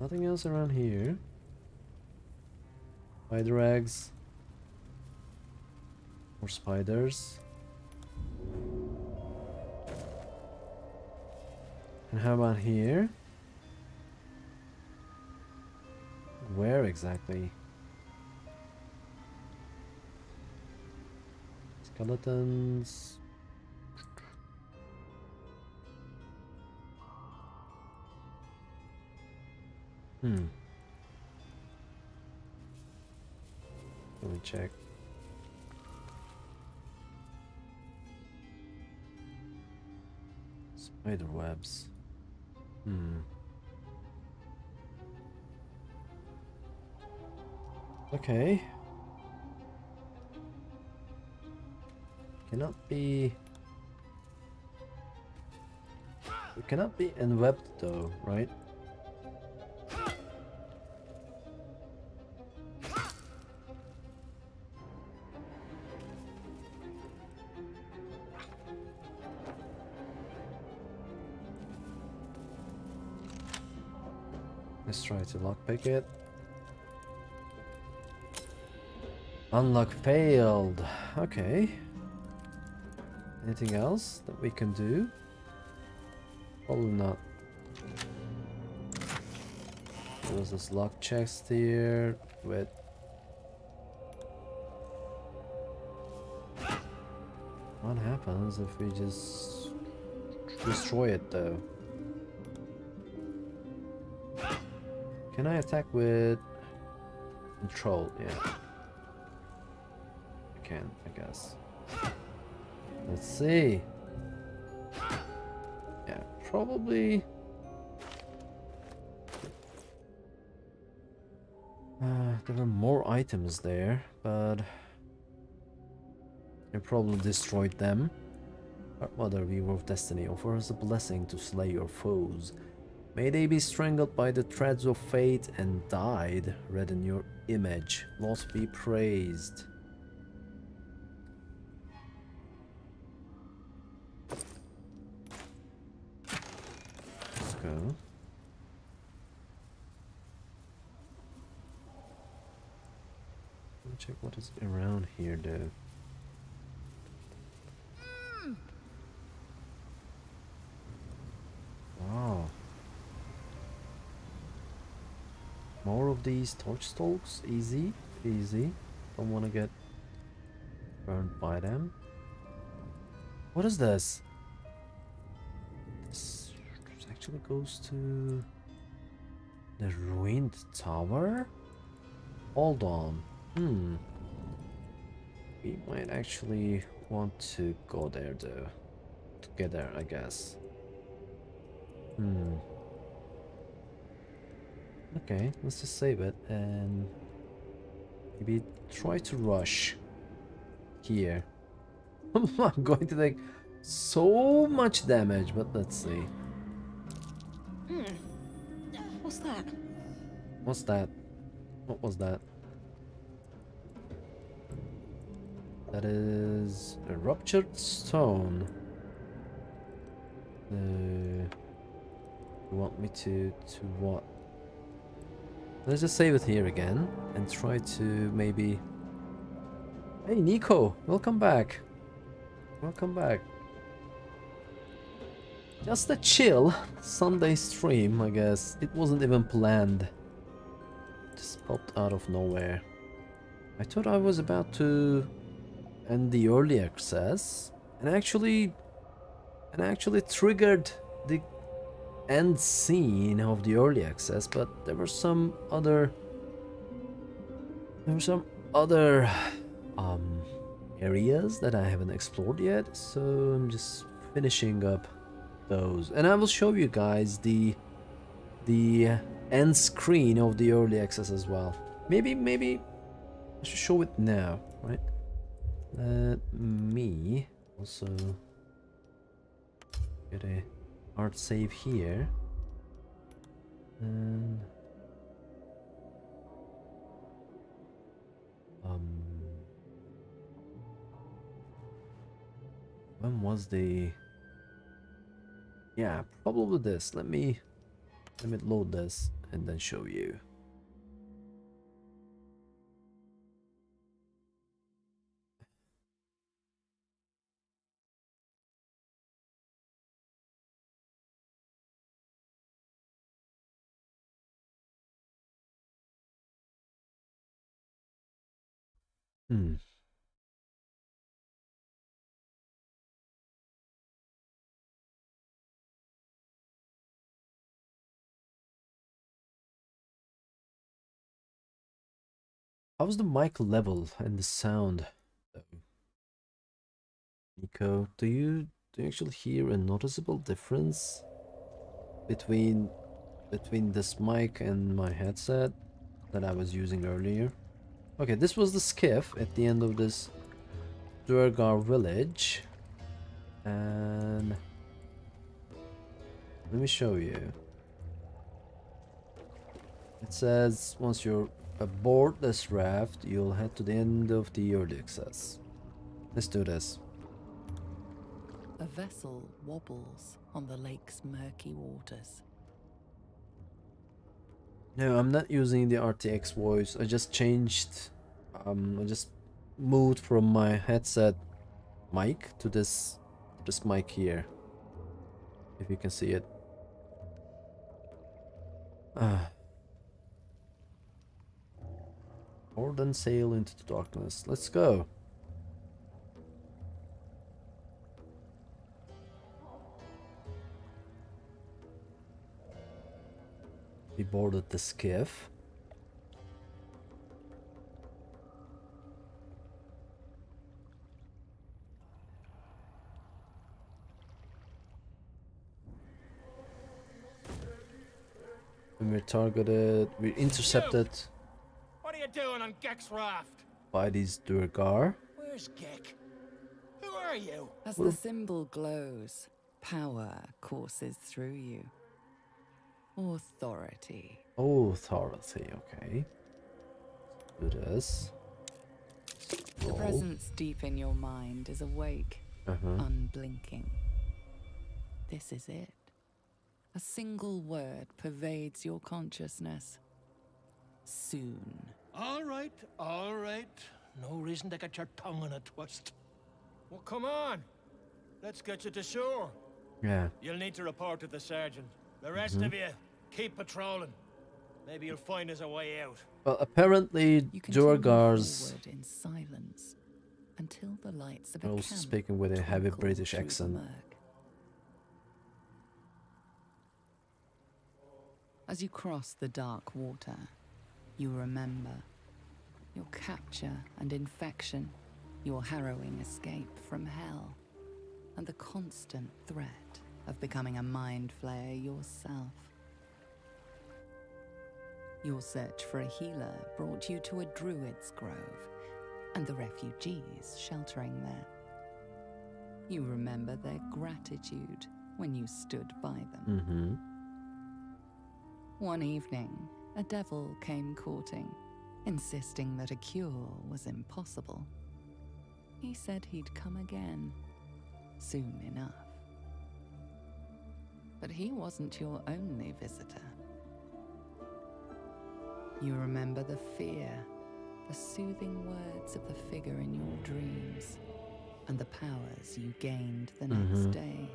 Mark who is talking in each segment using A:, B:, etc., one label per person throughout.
A: Nothing else around here. Spider eggs. More spiders. And how about here? Where exactly? Skeletons. Hmm. Let me check. Spider webs. Hmm. Okay. Cannot be... It cannot be enwebbed though, right? To lockpick it. Unlock failed. Okay. Anything else that we can do? Probably not. There's this lock chest here with What happens if we just destroy it though? Can I attack with control? Yeah. I can, I guess. Let's see. Yeah, probably... Uh, there were more items there, but... I probably destroyed them. Our Mother, Weaver of Destiny, offer us a blessing to slay your foes. May they be strangled by the threads of fate and dyed, red in your image. Lord be praised. Let's go. Check what is around here though. Wow. More these torch stalks. Easy. Easy. Don't want to get burned by them. What is this? This actually goes to the ruined tower? Hold on. Hmm. We might actually want to go there though. Together, I guess. Hmm. Okay, let's just save it and maybe try to rush here. I'm going to take so much damage, but let's see.
B: Hmm. What's that?
A: What's that? What was that? That is a ruptured stone. Uh, you want me to to what? Let's just save it here again and try to maybe. Hey Nico, welcome back. Welcome back. Just a chill Sunday stream, I guess. It wasn't even planned. Just popped out of nowhere. I thought I was about to end the early access and actually and actually triggered end scene of the early access, but there were some other there were some other um areas that I haven't explored yet, so I'm just finishing up those. And I will show you guys the the end screen of the early access as well. Maybe maybe I should show it now, right? Let me also get a hard save here. And um when was the yeah, probably this. Let me let me load this and then show you. Hmm. How's the mic level and the sound? Nico, do you do you actually hear a noticeable difference between between this mic and my headset that I was using earlier? Okay, this was the skiff at the end of this Duergar village. And let me show you. It says once you're aboard this raft, you'll head to the end of the early access. Let's do this.
C: A vessel wobbles on the lake's murky waters.
A: No, I'm not using the RTX voice. I just changed, um, I just moved from my headset mic to this, this mic here. If you can see it. Ah. Or then sail into the darkness. Let's go. We boarded the skiff. And we're targeted, we're intercepted
D: What are you doing on Gek's raft?
A: by these Duergar.
D: Where's Gek? Who are you?
C: As the symbol glows, power courses through you. Authority.
A: Authority, okay. Do this.
C: The presence deep in your mind is awake,
A: Uh-huh.
C: unblinking. This is it. A single word pervades your consciousness. Soon.
D: All right, all right. No reason to get your tongue in a twist. Well, come on. Let's get you to shore.
A: Yeah.
D: You'll need to report to the sergeant. The rest mm-hmm. of you, keep patrolling. Maybe you'll find us a way out.
A: Well, apparently
C: You continue
A: Duergar's
C: forward in silence until the lights of a
A: also speaking with a heavy British accent.
C: As you cross the dark water, you remember your capture and infection, your harrowing escape from hell, and the constant threat of becoming a mind flayer yourself. Your search for a healer brought you to a druid's grove and the refugees sheltering there. You remember their gratitude when you stood by them.
A: Mm-hmm.
C: One evening, a devil came courting, insisting that a cure was impossible. He said he'd come again, soon enough. But he wasn't your only visitor. You remember the fear, the soothing words of the figure in your dreams, and the powers you gained the next
A: Mhm.
C: day.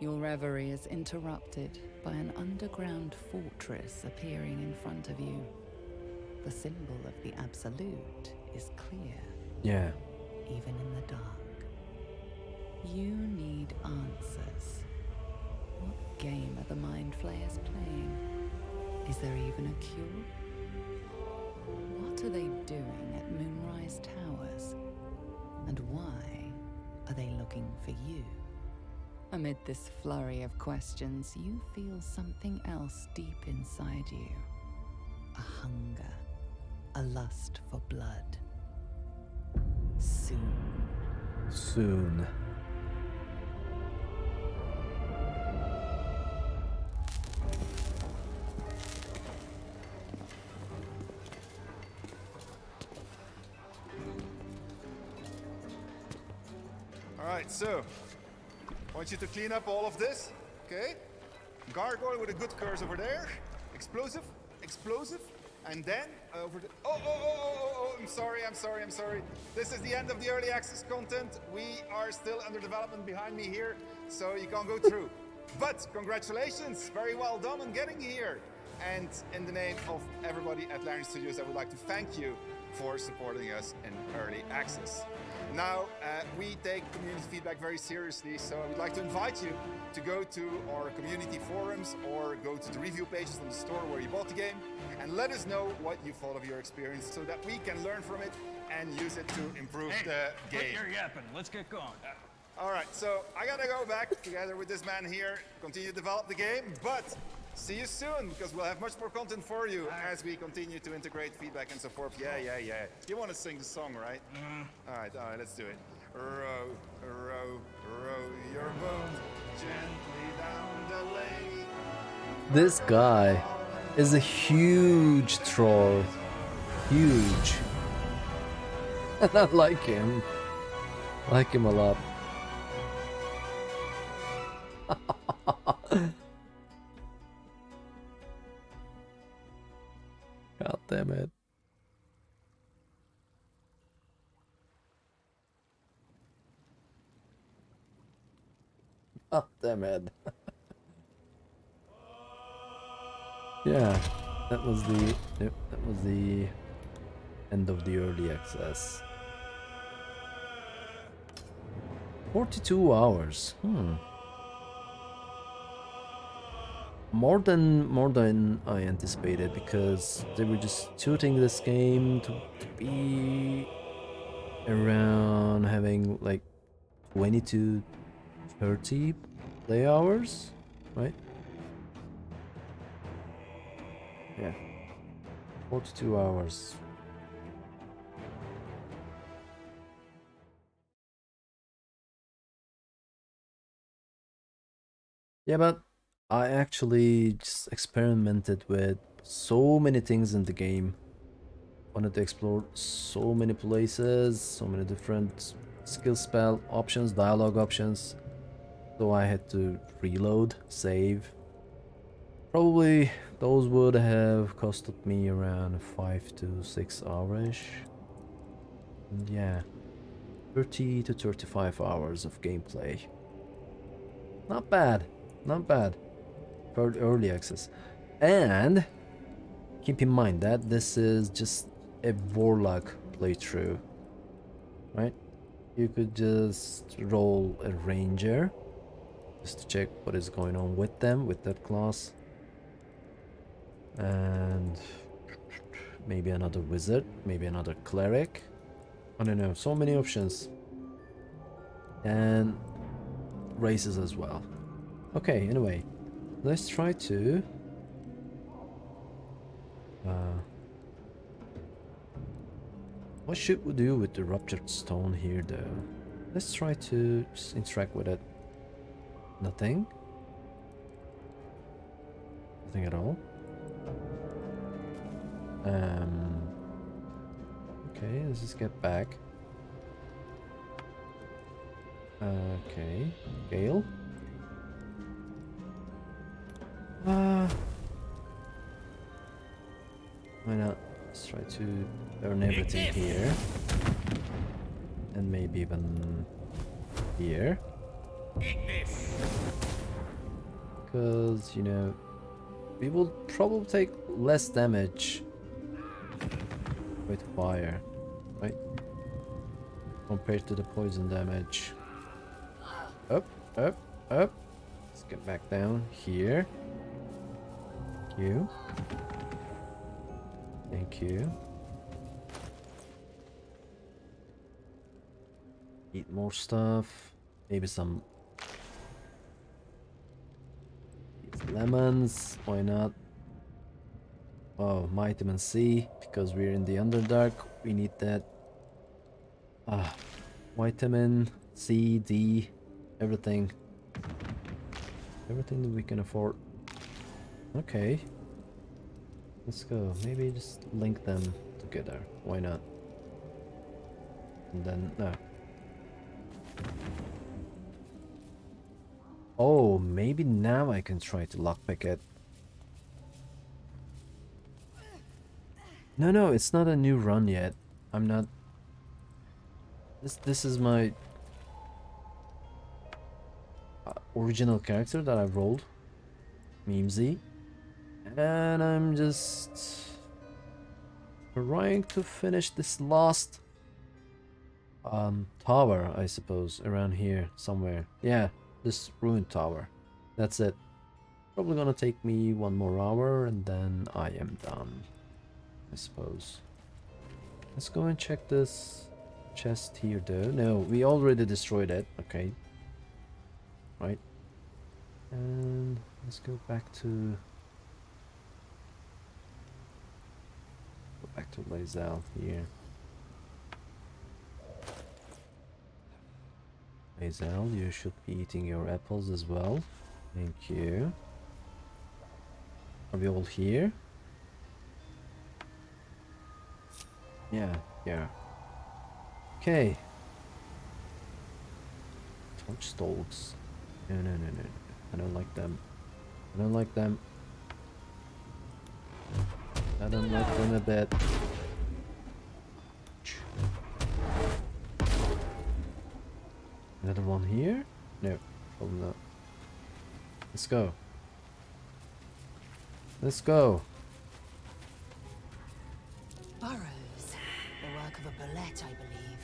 C: Your reverie is interrupted by an underground fortress appearing in front of you. The symbol of the Absolute is clear,
A: Yeah.
C: even in the dark. You need answers. What game are the Mind Flayers playing? Is there even a cure? What are they doing at Moonrise Towers? And why are they looking for you? Amid this flurry of questions, you feel something else deep inside you a hunger, a lust for blood. Soon.
A: Soon.
E: So want you to clean up all of this, okay? Gargoyle with a good curse over there. Explosive, explosive, and then uh, over the. Oh, oh, oh, oh, oh, oh, I'm sorry, I'm sorry, I'm sorry. This is the end of the early access content. We are still under development behind me here, so you can't go through. But congratulations, very well done on getting here. And in the name of everybody at Larian Studios, I would like to thank you for supporting us in early access. Now, uh, we take community feedback very seriously, so I would like to invite you to go to our community forums or go to the review pages on the store where you bought the game and let us know what you thought of your experience so that we can learn from it and use it to improve
F: Hey,
E: the game.
F: your yapping. Let's get going.
E: All right, so I gotta go back together with this man here, continue to develop the game, but see you soon because we'll have much more content for you as we continue to integrate feedback and so forth. Yeah, yeah, yeah. You want to sing the song, right? Mm-hmm. All right, all right, let's do it. Row, row, row your boat gently down the lane.
A: This guy is a huge troll. Huge. And I like him. Like him a lot. damn. Yeah, that was the yep, that was the end of the early access. 42 hours. Hmm. More than more than I anticipated because they were just shooting this game to, to be around having like 20 to 30 play hours, right? Yeah. 42 hours. Yeah, but I actually just experimented with so many things in the game. Wanted to explore so many places, so many different skill spell options, dialogue options. So I had to reload, save. Probably those would have costed me around 5 to 6 hours. Yeah, 30 to 35 hours of gameplay. Not bad, not bad for early access. And keep in mind that this is just a Warlock playthrough, right? You could just roll a Ranger just to check what is going on with them, with that class and maybe another wizard, maybe another cleric. I don't know, so many options. And races as well. Okay, anyway, let's try to... Uh, what should we do with the ruptured stone here though? Let's try to interact with it. Nothing? Nothing at all? Um. Okay, let's just get back. Okay, Gale. Uh, why not? Let's try to burn everything here. And maybe even here. Because, you know, we will probably take less damage with fire, right? Compared to the poison damage. Up, up, up. Let's get back down here. Thank you. Thank you. Eat more stuff. Maybe some lemons. Why not? Oh, vitamin C because we're in the Underdark. We need that. Ah, vitamin C, D, everything. Everything that we can afford. Okay. Let's go. Maybe just link them together. Why not? And then, no. Oh, maybe now I can try to lockpick it. No, no, it's not a new run yet. I'm not... This, this is my... Uh, original character that I rolled. Memesy. And I'm just... Trying to finish this last... Um, tower, I suppose, around here somewhere. Yeah, this ruined tower. That's it. Probably gonna take me one more hour and then I am done. I suppose. Let's go and check this chest here though. No, we already destroyed it. Okay. Right. And let's go back to... Go back to Lae'zel here. Lae'zel, you should be eating your apples as well. Thank you. Are we all here? Yeah, yeah. Okay. Torch stalks. No, no, no, no. I don't like them. I don't like them. I don't like them a bit. Another one here? No, probably not. Let's go. Let's go.
C: Burrows. The work of a bulette, I believe.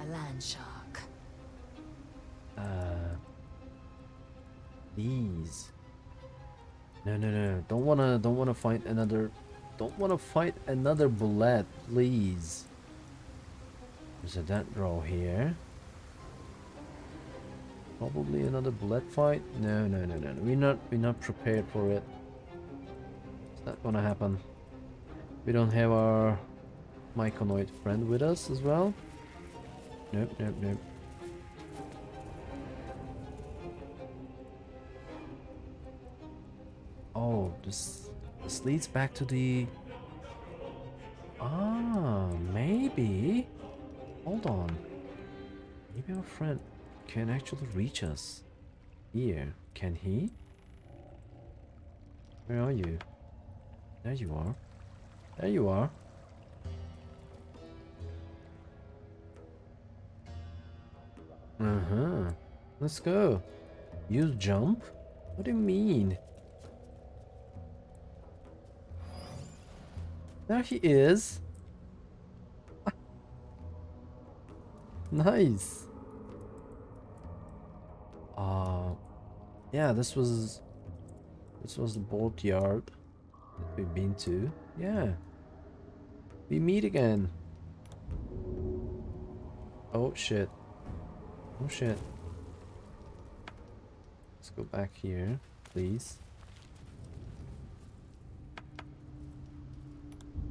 C: A land shark.
A: Uh, these. No, no, no. Don't wanna, don't wanna fight another. Don't wanna fight another bulette, please. There's a death row here. Probably another bulette fight. No, no, no, no. We're not, we're not prepared for it. It's not gonna happen. We don't have our Myconid friend with us as well. Nope, nope, nope. Oh, this this leads back to the Ah, maybe. Hold on. Maybe our friend can actually reach us. Here, can he? Where are you? There you are. There you are. Uh-huh. Let's go. Use jump? What do you mean? There he is. nice. Uh, yeah, this was this was the boat yard that we've been to. Yeah. We meet again. Oh shit. Oh shit. Let's go back here, please.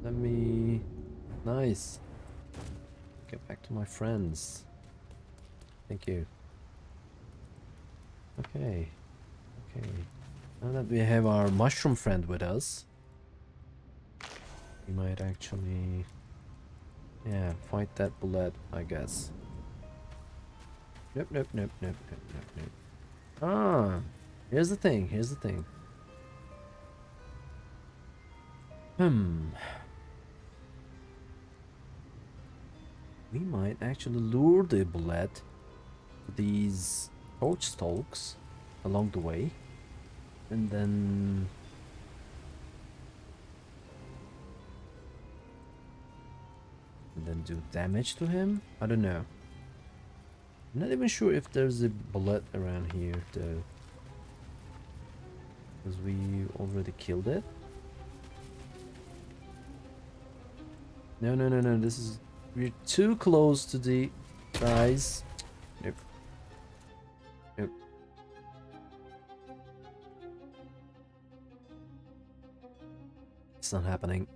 A: Let me... Nice. Get back to my friends. Thank you. Okay. Okay. Now that we have our mushroom friend with us, we might actually... Yeah, fight that bulette, I guess. Nope, nope, nope, nope, nope, nope, nope. Ah, here's the thing, here's the thing. Hmm. We might actually lure the bulette to these torch stalks along the way. And then... And then do damage to him? I don't know. I'm not even sure if there's a bulette around here though. Because we already killed it. No, no, no, no, this is... We're too close to the guys. It's not happening.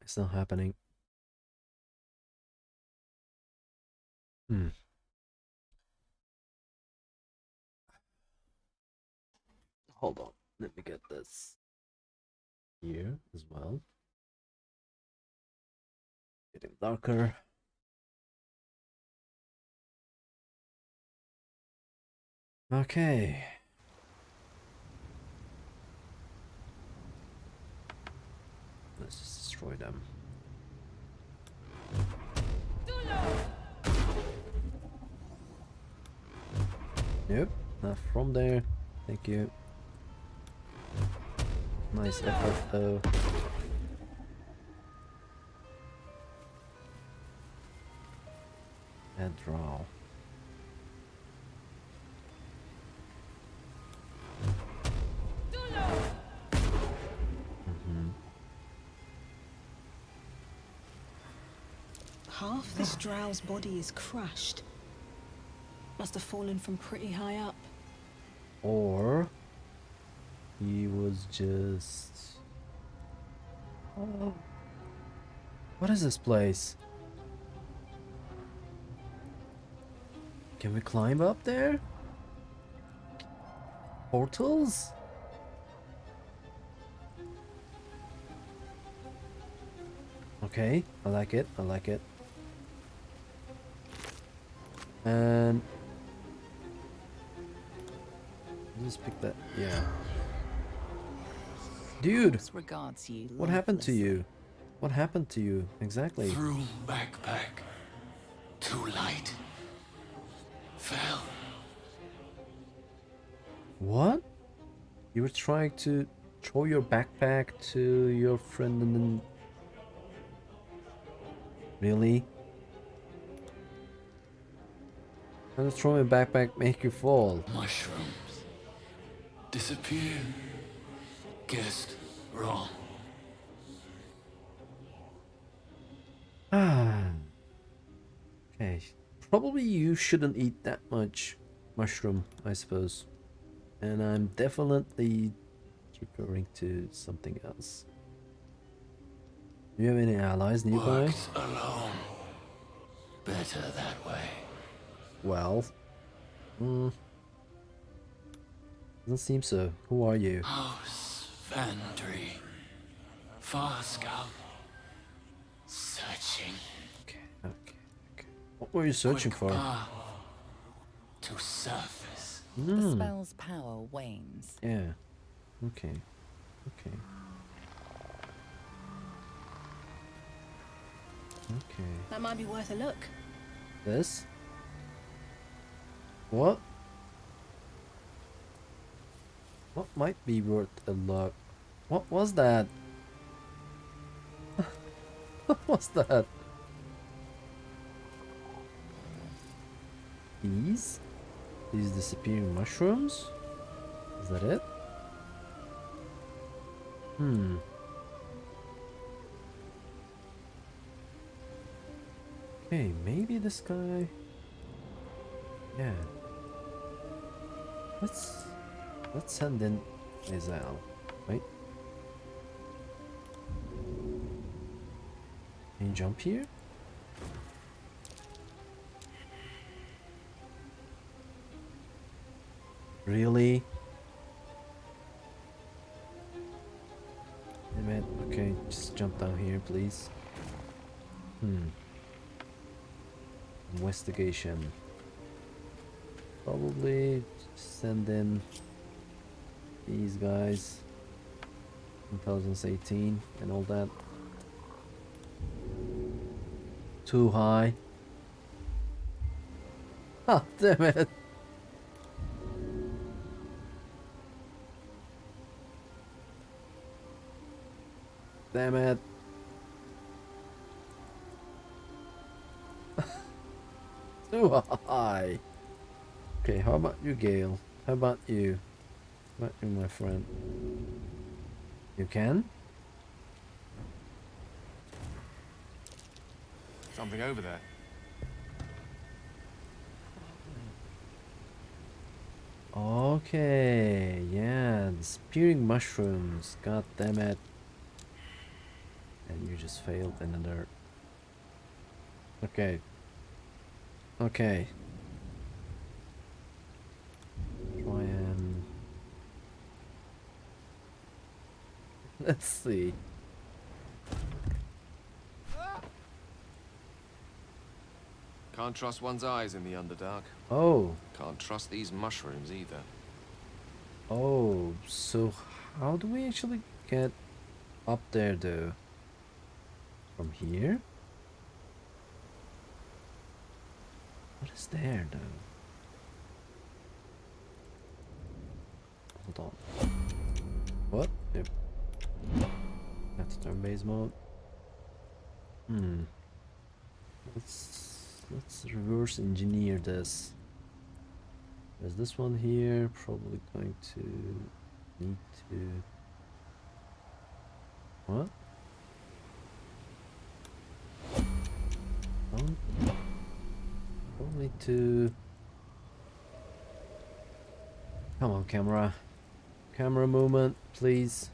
A: It's not happening. Hmm. Hold on. Let me get this here as well. Getting darker. Okay. Let's them. Nope, not from there. Thank you. Nice effort though. And draw.
B: Half this drow's body is crushed. Must have fallen from pretty high up.
A: Or he was just. Oh. What is this place? Can we climb up there? Portals? Okay, I like it, I like it. And just pick that. Yeah. Dude,
C: you.
A: what happened to you? What happened to you exactly?
F: Through backpack. Too light. Fell.
A: What? You were trying to throw your backpack to your friend and then. Really? Does throwing a backpack make you fall?
F: Mushrooms. Disappear. Guessed wrong.
A: Ah. Okay. Probably you shouldn't eat that much mushroom, I suppose. And I'm definitely referring to something else. Do you have any allies nearby?
F: Works alone. Better that way.
A: Well. Hmm. Doesn't seem so. Who are you?
F: House Vandry. Far scout. Searching.
A: Okay, okay, okay. What were you searching
F: Quick
A: for?
F: To surface.
C: The
A: Hmm.
C: spell's power wanes.
A: Yeah. Okay. Okay. Okay.
B: That might be worth a look.
A: This? What? What might be worth a look? What was that? what was that? These? These disappearing mushrooms? Is that it? Hmm. Okay, maybe this guy. Yeah. Let's let's send in Azal, right? Can you jump here? Really? Damn it. Okay, just jump down here, please. Hmm. Investigation. Probably send in these guys. 2018 and all that. Too high. Ah, damn it. Damn it. Too high. Okay, how about you, Gale? How about you? How about you, my friend? You can?
G: Something over there.
A: Okay, yeah, the spearing mushrooms. God damn it. And you just failed another. Okay. Okay. Try and. Let's see.
G: Can't trust one's eyes in the Underdark.
A: Oh,
G: Can't trust these mushrooms either.
A: oh, so how do we actually get up there though? From here? What is there though? Hold on. What? Yep. That's turn base mode. Hmm. Let's let's reverse engineer this. There's this one here, probably going to need to what? Don't don't to Come on camera. Camera movement, please.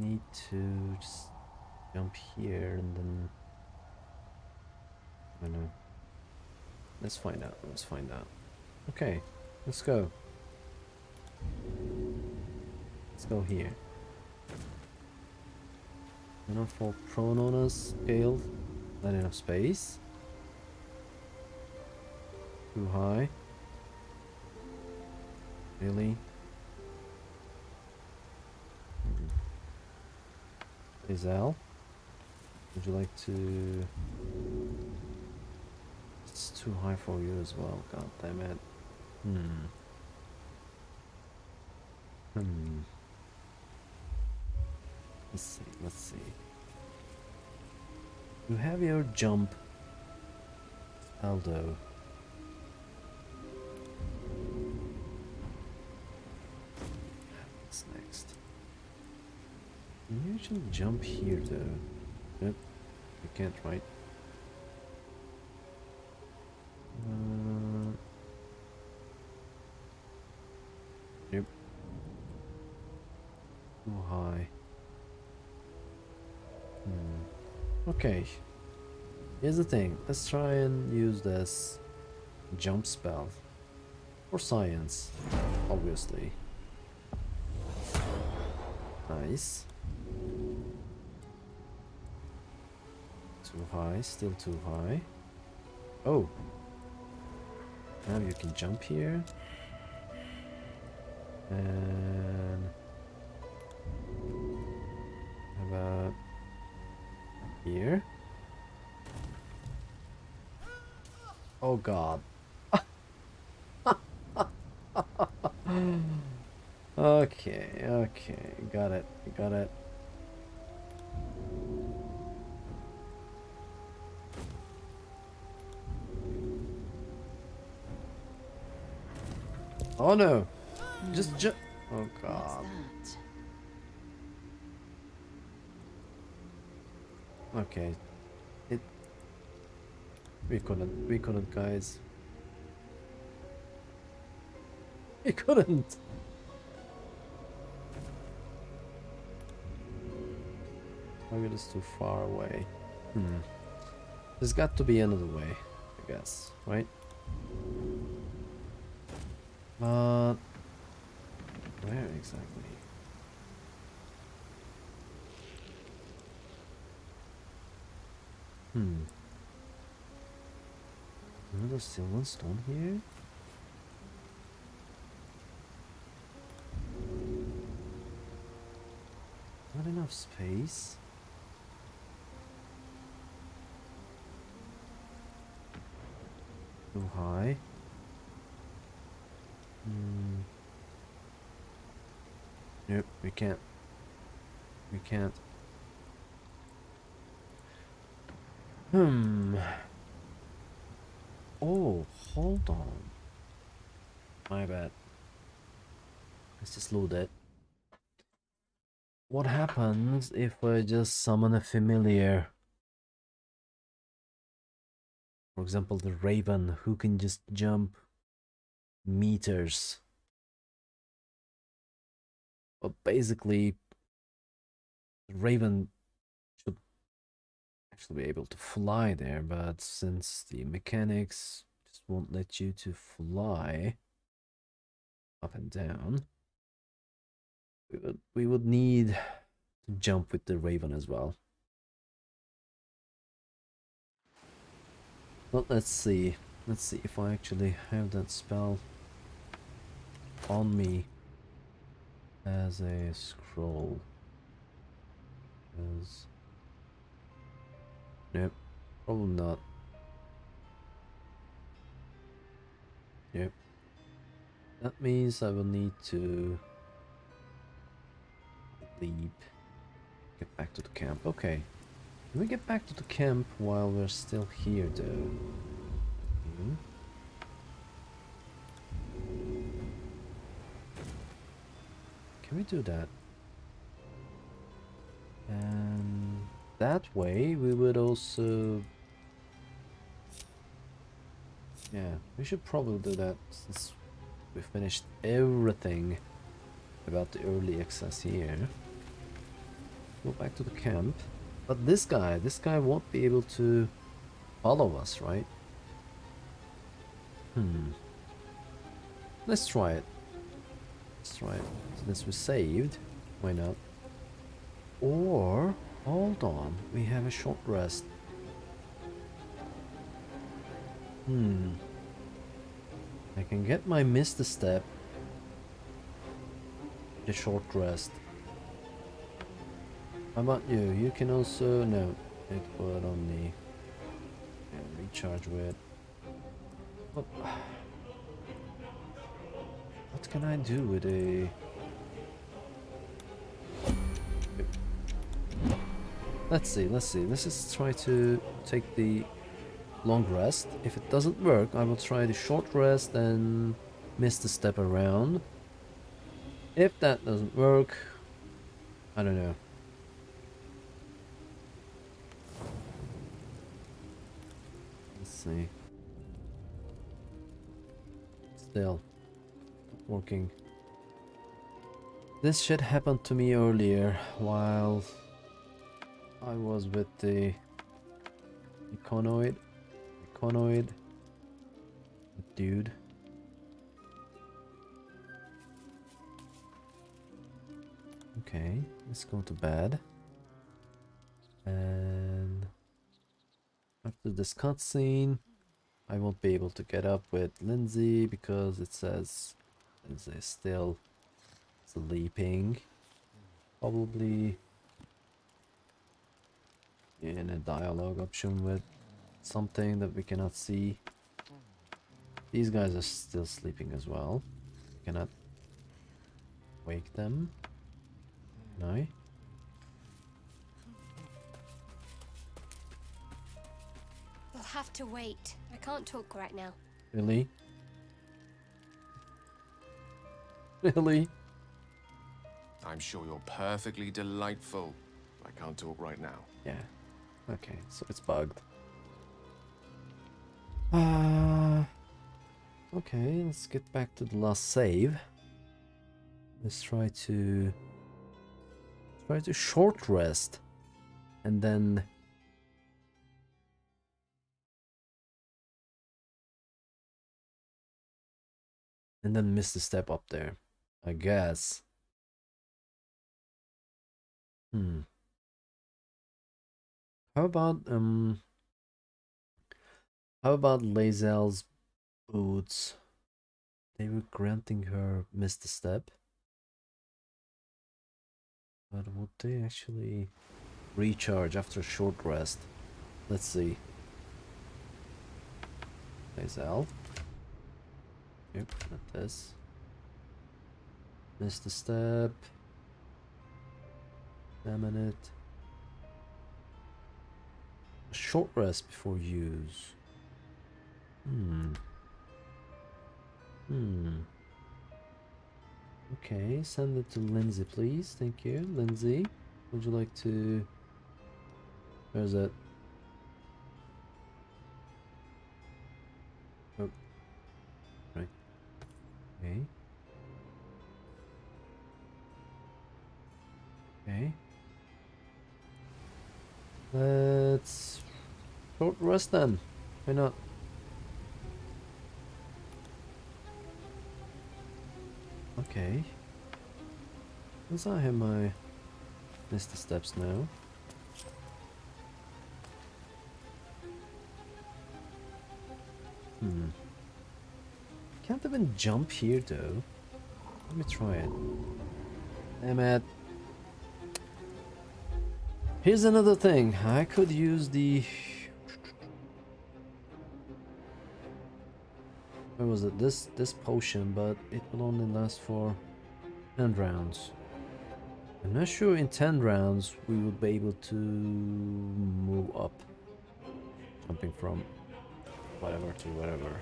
A: Need to just jump here and then I know. Let's find out. Let's find out. Okay, let's go. Let's go here. Enough for prone on us. Not enough space. Too high. Really? Is Al? Would you like to... It's too high for you as well, god damn it. Hmm. Hmm. Let's see, let's see. You have your jump, Aldo. Actually jump here though? Nope, you can't, right? Uh, yep. High. Hmm. Okay. Here's the thing. Let's try and use this jump spell. For science, obviously. Nice. Too high, still too high. Oh. Now you can jump here. And how about here? Oh god. okay, okay, got it, got it. Oh no! Just ju- Oh god. Okay. It. We couldn't. We couldn't, guys. We couldn't. Maybe it's too far away. Hmm. There's got to be another way, I guess, right? But where exactly? Hmm. Another silver stone here? Not enough space. Too high. Hmm. Nope, we can't. We can't. Hmm. Oh, hold on. My bad. Let's just load it. What happens if I just summon a familiar? For example, the Raven, who can just jump meters. But basically, Raven should actually be able to fly there, but since the mechanics just won't let you to fly up and down, we would we would need to jump with the Raven as well. Well, let's see. Let's see if I actually have that spell on me as a scroll. As Nope, probably not. Yep. That means I will need to leap. Get back to the camp. Okay. Can we get back to the camp while we're still here though? Hmm. Can we do that? And that way we would also... Yeah, we should probably do that since we finished everything about the early access here. Go back to the camp. But this guy, this guy won't be able to follow us, right? Hmm. Let's try it. Try it. Since we saved, why not? Or, hold on, we have a short rest. Hmm. I can get my Misty Step. The short rest. How about you? You can also no. It would only yeah, recharge with. What can I do with a? Let's see. Let's see. Let's just try to take the long rest. If it doesn't work, I will try the short rest and Misty Step around. If that doesn't work, I don't know. Let's see. Still working. This shit happened to me earlier while I was with the Myconid. Myconid. Dude. Okay, let's go to bed. And after this cutscene, I won't be able to get up with Lindsay because it says Is still sleeping. Probably in a dialogue option with something that we cannot see. These guys are still sleeping as well. Cannot wake them. No. I?
H: We'll have to wait. I can't talk right now.
A: Really? Really?
G: I'm sure you're perfectly delightful. I can't talk right now.
A: Yeah. Okay, so it's bugged. Uh, okay, let's get back to the last save. Let's try to try to short rest and then and then Misty Step up there. I guess. Hmm. How about um how about Lae'zel's boots? They were granting her Misty Step. But would they actually recharge after a short rest? Let's see. Lae'zel. Yep, not this. Misty Step. Damn it. A short rest before use. Hmm. Hmm. Okay, send it to Lindsay, please. Thank you. Lindsay, would you like to... Where's that? Oh. Right. Okay. Okay. Let's short rest then. Why not? Okay. Since I have my Misty Steps now. Hmm. Can't even jump here though. Let me try it. Damn it. Here's another thing. I could use the... Where was it? This this potion, but it will only last for 10 rounds. I'm not sure in 10 rounds we will be able to move up. Jumping from whatever to whatever.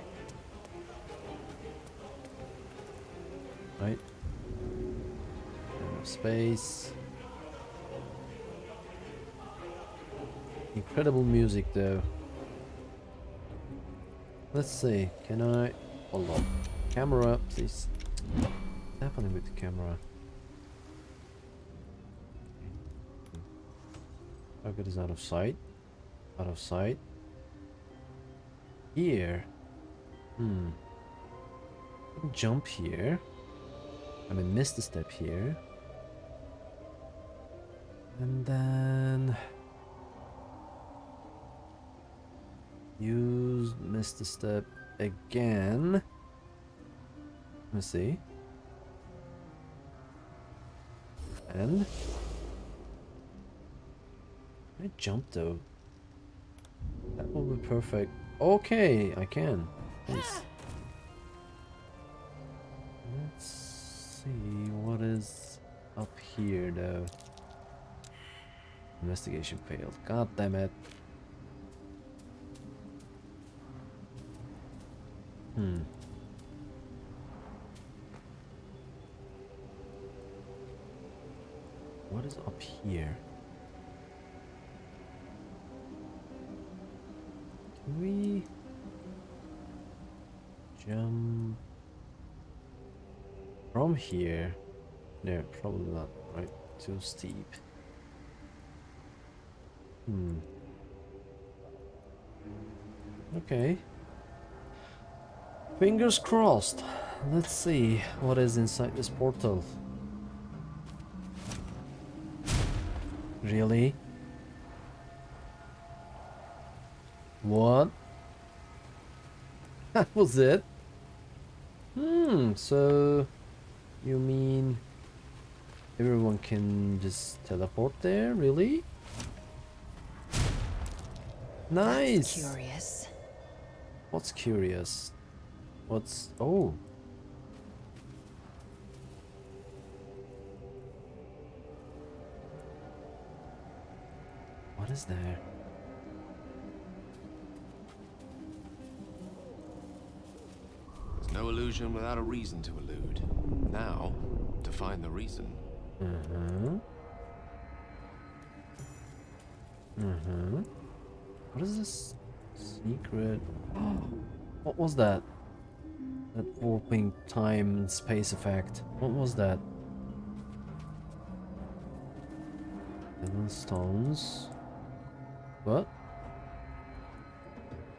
A: Right? Space. Incredible music though. Let's see, can I... Hold on. Camera, please. What's happening with the camera? Target is out of sight. Out of sight. Here. Hmm. Jump here. I mean, Misty Step here. And then... Use Misty Step again. Let me see. And... I jump though. That will be perfect. Okay, I can. Nice. Let's see what is up here though. Investigation failed. God damn it. Hmm. What is up here? Can we jump from here? No, probably not, right? Too steep. Hmm. Okay. Fingers crossed. Let's see what is inside this portal. Really? What? That was it? Hmm, so... You mean... Everyone can just teleport there? Really? Nice!
B: That's curious.
A: What's curious? What's... Oh. What is there?
G: There's no illusion without a reason to elude. Now, to find the reason.
A: Mm-hmm. Mm-hmm. What is this secret? what was that? That warping time and space effect. What was that? Seven stones. What?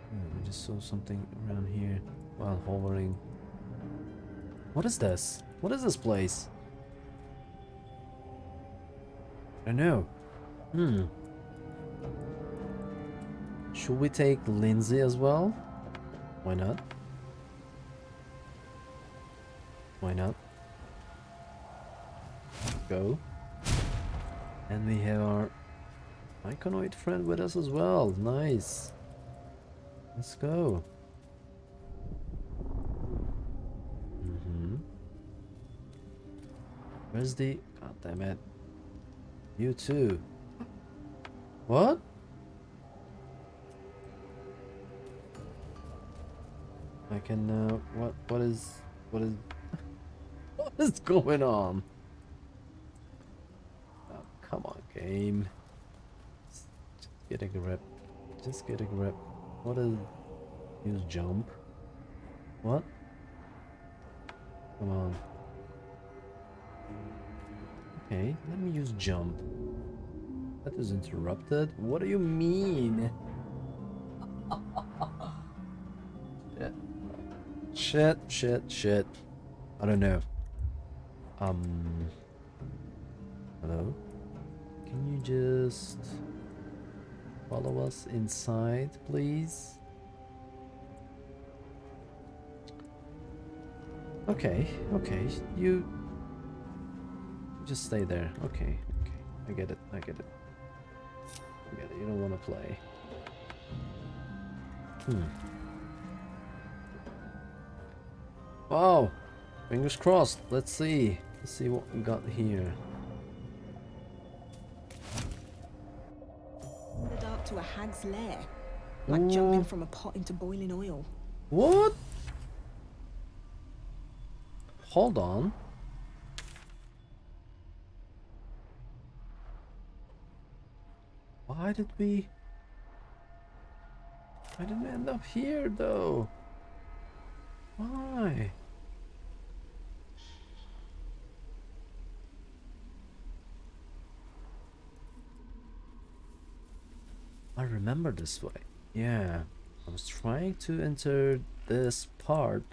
A: Hmm, I just saw something around here while hovering. What is this? What is this place? I know. Hmm. Should we take Lindsay as well? Why not? Why not? Go. And we have our Myconid friend with us as well. Nice. Let's go. Mm hmm Where's the... God damn it. You too. What? I can, uh, what, what is, what is, is going on? Oh, come on, game. Just, get a grip. Just get a grip. What is, use jump? What? Come on. Okay, let me use jump. That is interrupted. What do you mean? Shit, shit, shit. I don't know. Um. Hello? Can you just follow us inside, please? Okay, okay, you just stay there. Okay, okay, I get it, I get it. I get it, you don't want to play. Hmm. Wow, fingers crossed. Let's see. Let's see what we got here.
B: In the dark to a hag's lair. Like jumping from a pot into boiling oil.
A: What? Hold on. Why did we... Why did we end up here though? Why? I remember this way. Yeah. I was trying to enter this part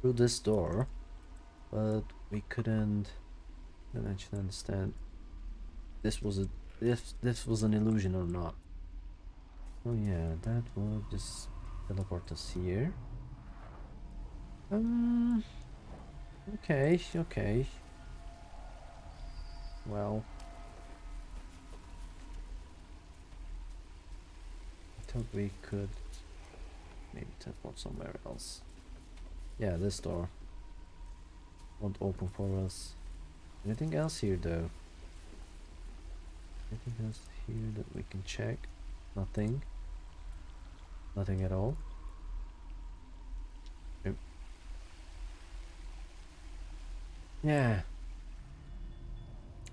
A: through this door, but we couldn't. Didn't actually understand. This was a if this was an illusion or not. Oh yeah, that will just teleport us here. Um. Okay. Okay. Well. Thought we could maybe teleport somewhere else. Yeah, this door won't open for us. Anything else here though? Anything else here that we can check? Nothing. Nothing at all. Yeah.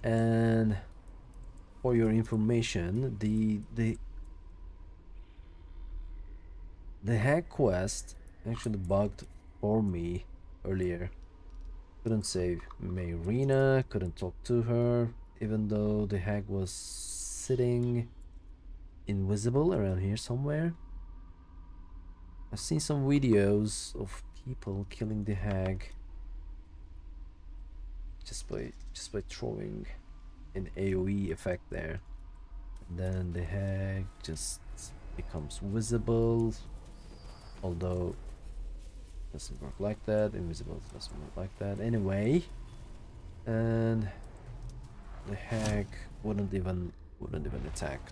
A: And for your information, the the the hack quest actually bugged for me earlier. Couldn't save Mayrina, couldn't talk to her, even though the hag was sitting invisible around here somewhere. I've seen some videos of people killing the hag just by just by throwing an AoE effect there. And then the hag just becomes visible although doesn't work like that invisible doesn't work like that. Anyway and the hag wouldn't even wouldn't even attack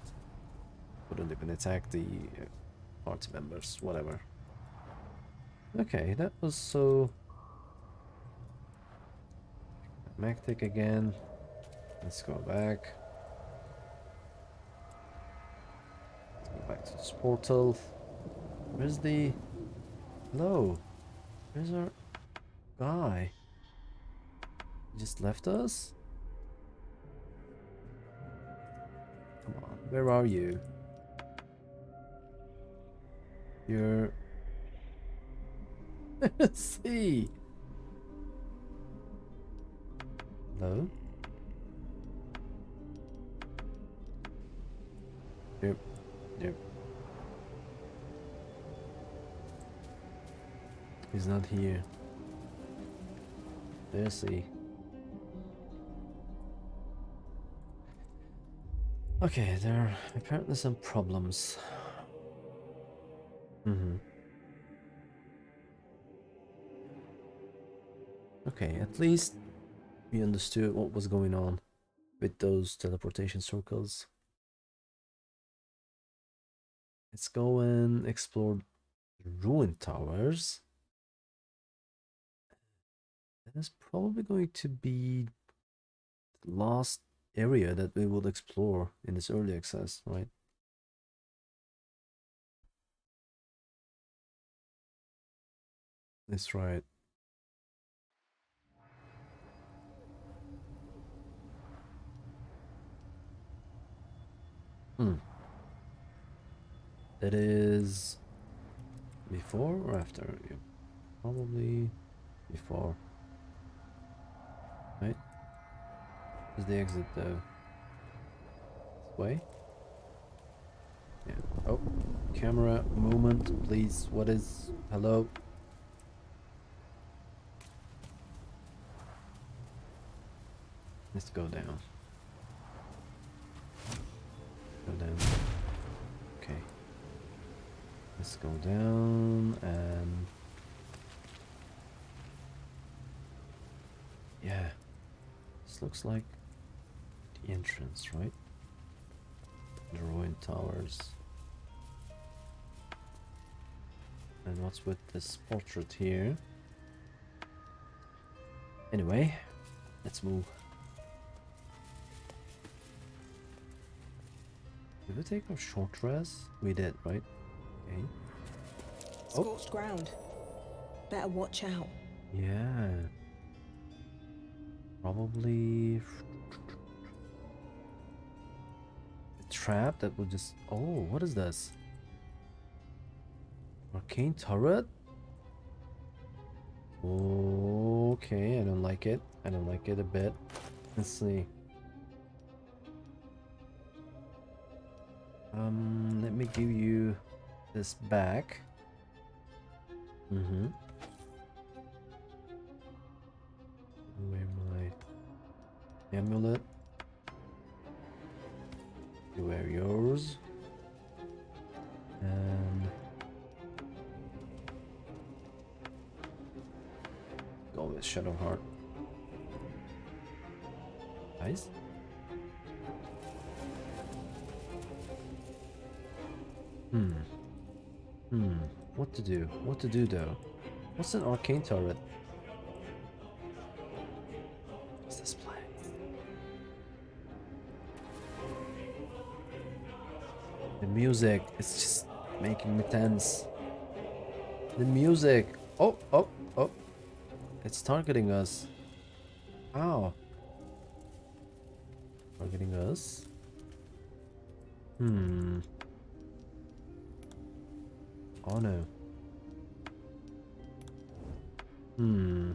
A: wouldn't even attack the uh, party members whatever. Okay that was so Magtic again. Let's go back. Let's go back to this portal Where's the... Hello? Where's our guy? He just left us? Come on, where are you? You're... See. Hello? Yep, yep. He's not here. There's he. Okay, there are apparently some problems. Mm-hmm. Okay, at least we understood what was going on with those teleportation circles. Let's go and explore the ruined towers. Probably going to be the last area that we will explore in this early access, right? That's right. Hmm. That is before or after? Probably before. Right? Is the exit though? This way? Yeah. Oh, camera movement, please. What is? Hello? Let's go down. Go down. Okay. Let's go down and Yeah. This looks like the entrance, right? The ruined towers. And what's with this portrait here? Anyway, let's move. Did we take our short rest? We did, right? Okay. Oh.
B: Scorched ground. Better watch out.
A: Yeah. Probably a trap that will just oh what is this? Arcane turret? Okay, I don't like it. I don't like it a bit. Let's see. Um, let me give you this back. Mm-hmm. Amulet? You wear yours. And go with Shadowheart. Nice. Hmm. Hmm. What to do? What to do though? What's an arcane turret? Music is just making me tense. The music. Oh, oh, oh. It's targeting us. Ow. Targeting us. Hmm. Oh no. Hmm.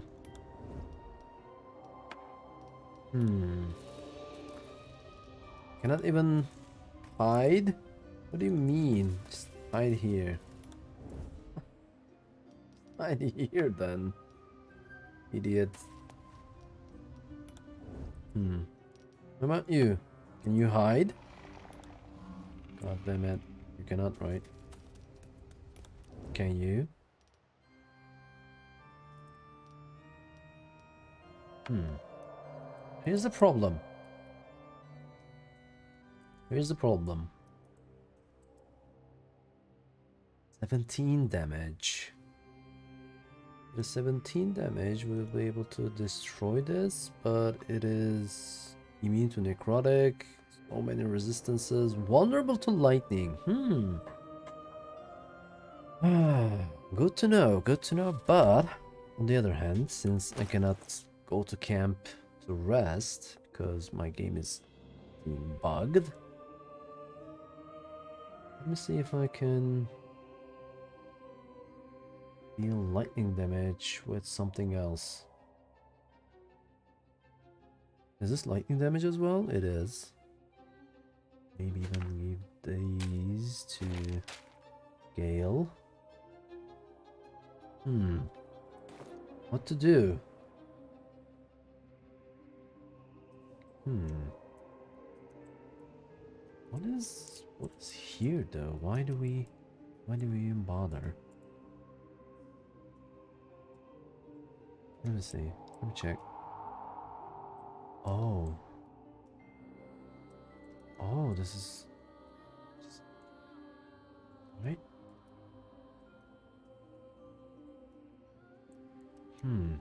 A: Hmm. Cannot even hide? Hide here. hide here then. Idiot. Hmm. What about you? Can you hide? God damn it. You cannot, right? Can you? Hmm. Here's the problem. Here's the problem. 17 damage. The 17 damage will be able to destroy this, but it is immune to necrotic, so many resistances, vulnerable to lightning. Hmm. good to know, good to know, but on the other hand, since I cannot go to camp to rest because my game is bugged, let me see if I can deal lightning damage with something else. Is this lightning damage as well? It is. Maybe even give these to Gale. Hmm. What to do? Hmm. What is what is here though? Why do we why do we even bother? Let me see. Let me check. Oh. Oh, this is right. Hmm.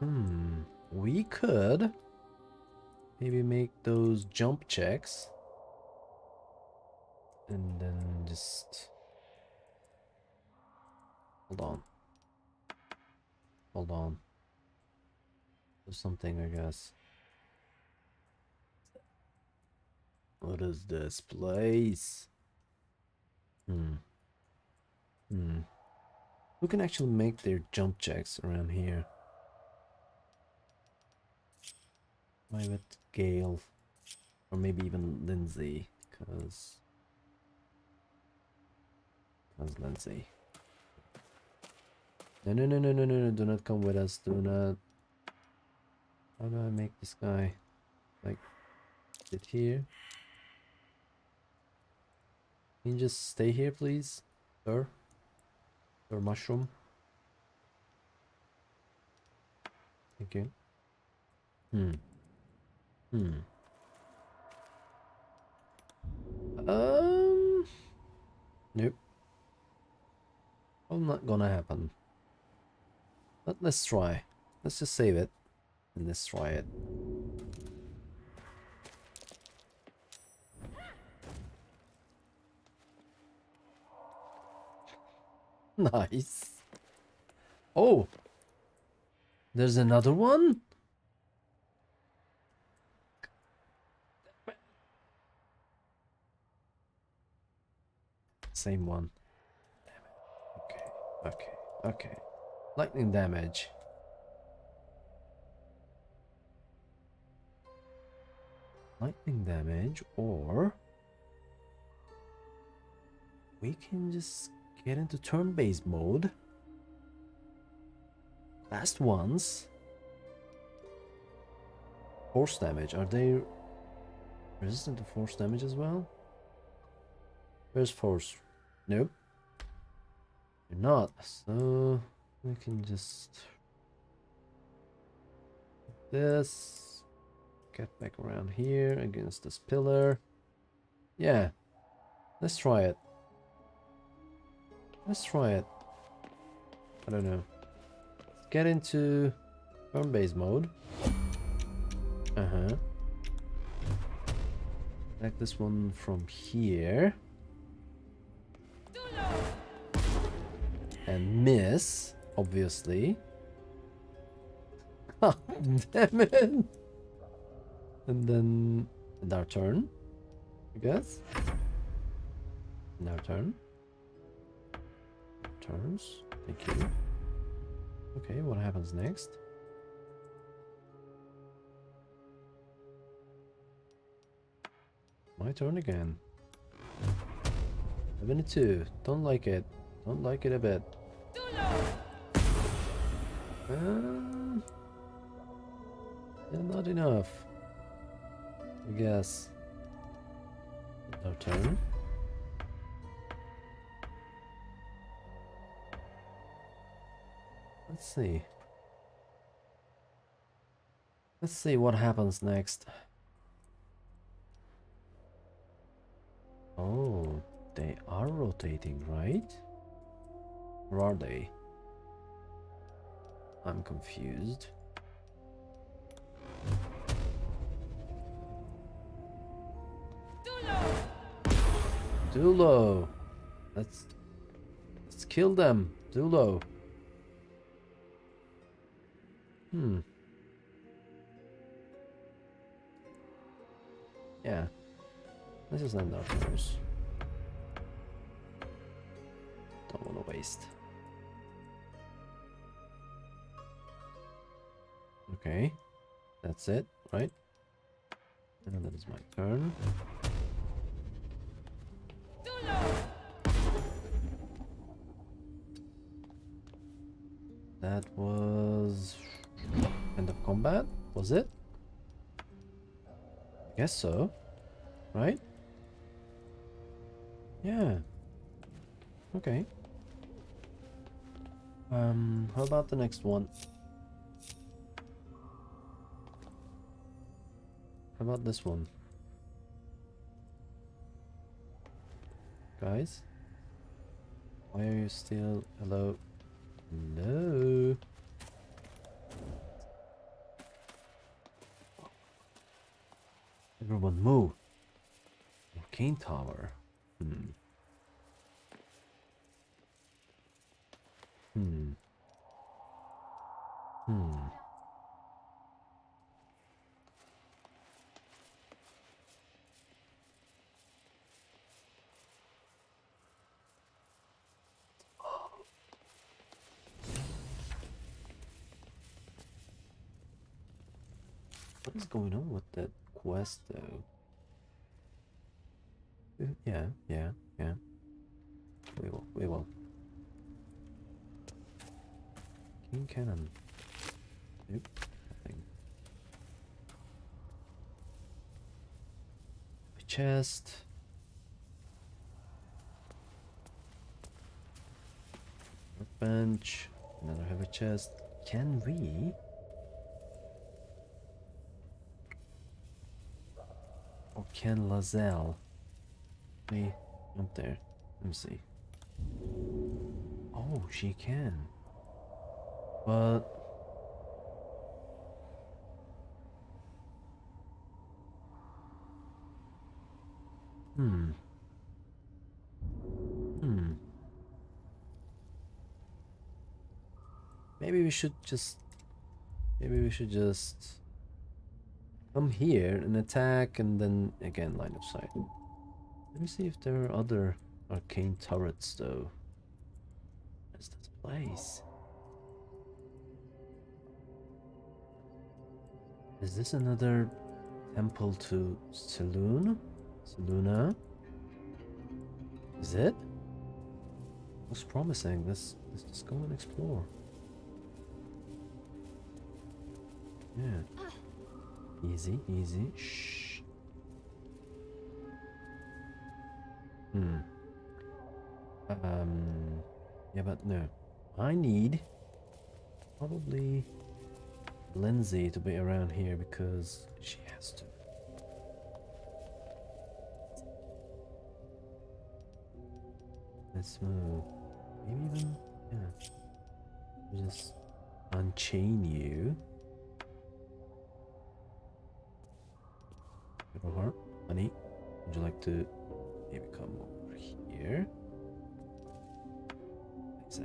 A: Hmm. We could maybe make those jump checks and then just hold on. Hold on. There's something, I guess. What is this place? Hmm. Hmm. Who can actually make their jump checks around here? With Gale? Or maybe even Lindsay, because... Because Lindsay. No, no, no, no, no, no, no, do not come with us, do not... How do I make this guy? Like, sit here? Can you just stay here, please? Sir? Sir Mushroom? Thank you. Hmm. Hmm. Um. Nope. Probably not gonna happen. But let's try. Let's just save it. And let's try it. Nice. Oh! There's another one? Same one. Okay, okay, okay. Lightning damage. Lightning damage, or we can just get into turn-based mode. Last ones. Force damage. Are they resistant to force damage as well? Where's force? Nope. You're not. So we can just this get back around here against this pillar. Yeah. Let's try it. Let's try it. I don't know. Let's get into turn-based mode. Uh-huh. Like this one from here. And miss, obviously. Ah, damn it! And then our turn, I guess. Our turn. Turns. Thank you. Okay, what happens next? My turn again. 72. Don't like it. Don't like it a bit. Um, not enough. I guess. No turn. Let's see. Let's see what happens next. Oh, they are rotating, right? Or are they? I'm confused. Dulo! Let's let's kill them. Dulo. Hmm. Yeah. Let's just end our turns. Don't want to waste. Okay. That's it, right? And that is my turn. That was end of combat, was it? Guess so. Right? Yeah. Okay. Um, how about the next one? How about this one? Guys? Why are you still... Hello? No. Everyone move. Volcane Tower. Hmm. Hmm. What is going on with that though? Yeah, yeah, yeah. We will, we will. King Cannon. Nope, nothing. A chest. bench. Another heavy chest. Can we? Or Ken Lae'zel? Me up there. Let me see. Oh, she can. But Hmm. Hmm. Maybe we should just maybe we should just come here and attack and then again line of sight. Let me see if there are other arcane turrets though. What's this place? Is this another temple to Saloon? Selûne? Is it? Looks promising. Let's let's just go and explore. Yeah. Easy, easy. Shh. Hmm. Um. Yeah, but no. I need probably Lindsay to be around here because she has to. Let's move. Maybe even yeah. Just unchain you. Little heart, honey. Would you like to maybe come over here? Thanks.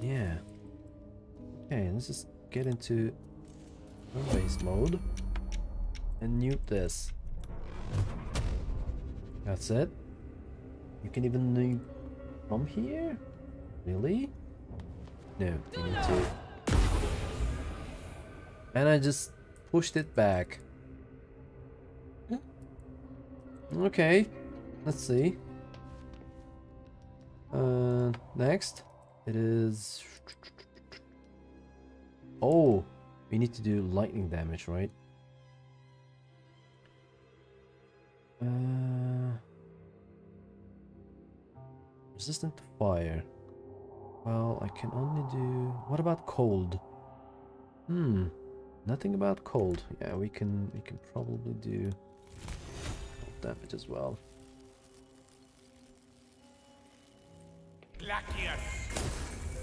A: Yeah. Okay, let's just get into base mode and mute this. That's it. You can even move from here? Really? No, you need to. And I just pushed it back. Okay, let's see. Uh, next, it is. Oh, we need to do lightning damage, right? Uh, resistant to fire. Well, I can only do... What about cold? Hmm. Nothing about cold. Yeah, we can we can probably do damage as well.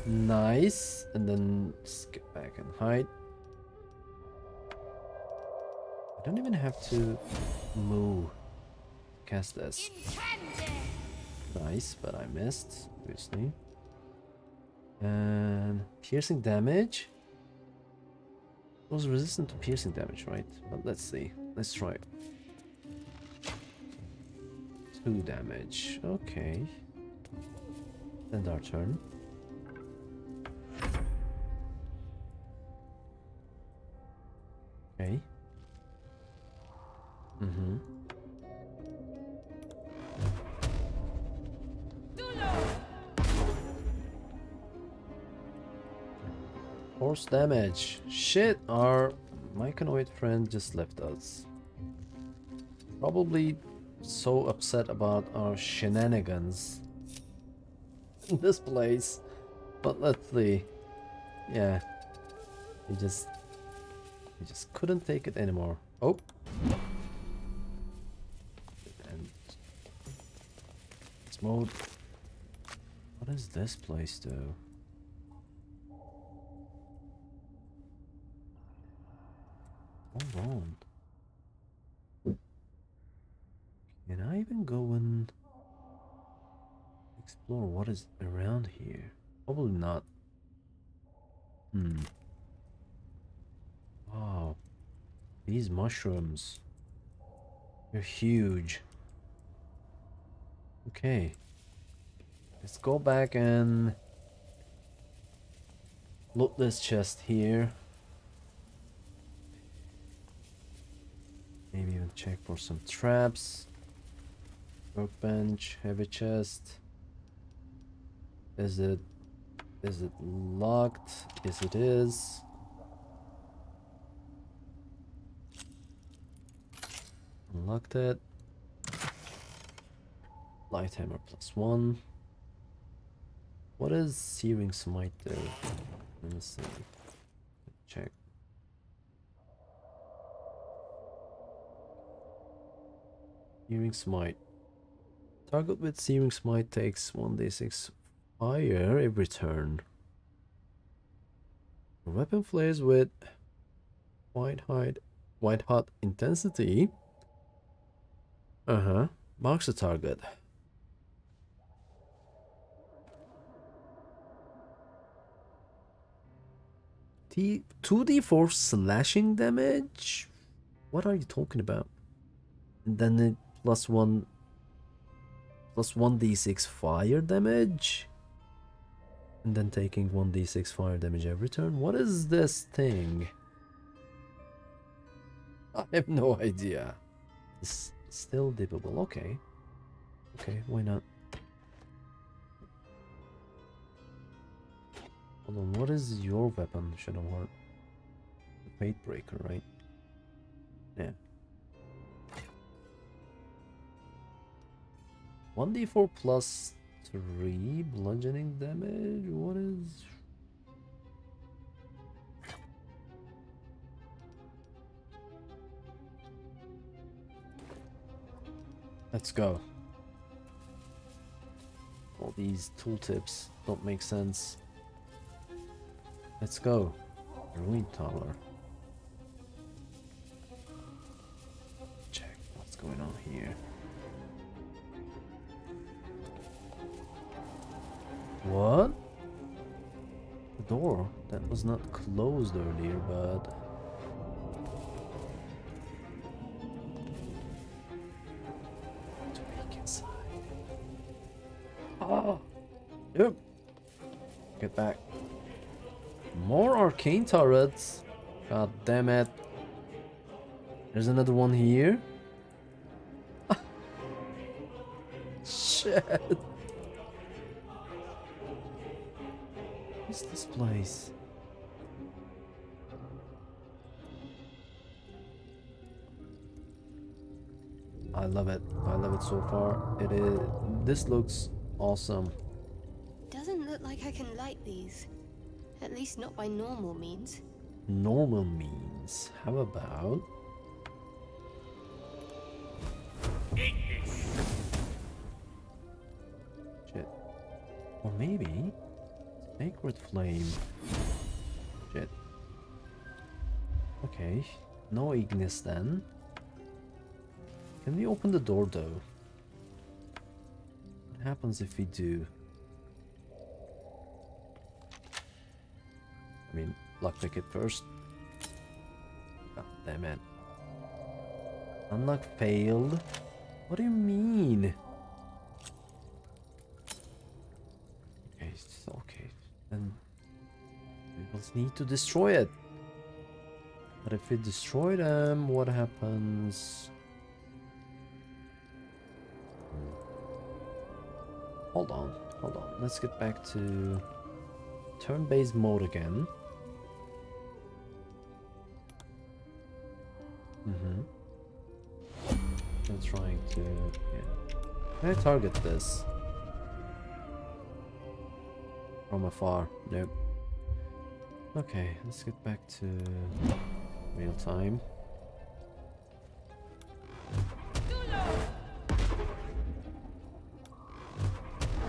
A: Nice. And then skip back and hide. I don't even have to move. Cast this. Nice, but I missed, obviously. And piercing damage. Was resistant to piercing damage, right? But let's see. Let's try it. Two damage. Okay. End our turn. Okay. Force damage. Shit, our myconid friend just left us. Probably so upset about our shenanigans in this place. But let's see. Yeah. He just he just couldn't take it anymore. Oh. And it's mode. What is this place though? Hold. Can I even go and explore what is around here? Probably not. Hmm. Wow. These mushrooms. They're huge. Okay. Let's go back and loot this chest here. Maybe even check for some traps. Workbench, heavy chest. Is it is it locked? Yes it is. Unlocked it. Light hammer plus one. What is searing smite do? Let me see. Check. Searing Smite. Target with Searing Smite takes 1d6 fire every turn. Weapon flares with white hide, white hot intensity. Uh huh. Marks the target. T 2d4 slashing damage? What are you talking about? And then it plus one plus 1d6 fire damage? And then taking 1d6 fire damage every turn? What is this thing? I have no idea. It's still dippable. Okay. Okay, why not? Hold on, what is your weapon, Shadowheart? Fate Breaker, right? 1d4 plus 3 bludgeoning damage? What is... Let's go. All these tooltips don't make sense. Let's go. Ruin Tower. Check what's going on here. What? The door that was not closed earlier, but to peek inside. Oh, yep. Get back. More arcane turrets. God damn it. There's another one here. Shit. Place? I love it. I love it so far. It is. This looks awesome.
H: Doesn't look like I can light these. At least not by normal means.
A: Normal means. How about? Shit. Or maybe sacred flame. Shit. Okay. No Ignis then. Can we open the door though? What happens if we do? I mean, lockpick it first. God damn it. Unlock failed. What do you mean? Need to destroy it. But if we destroy them, what happens? Hold on, hold on. Let's get back to turn-based mode again. Mm-hmm. I'm trying to, yeah. Can I target this? From afar? Nope. Okay, let's get back to real time.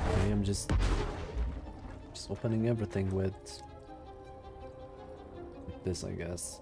A: Okay, I'm just just opening everything with, with this, I guess.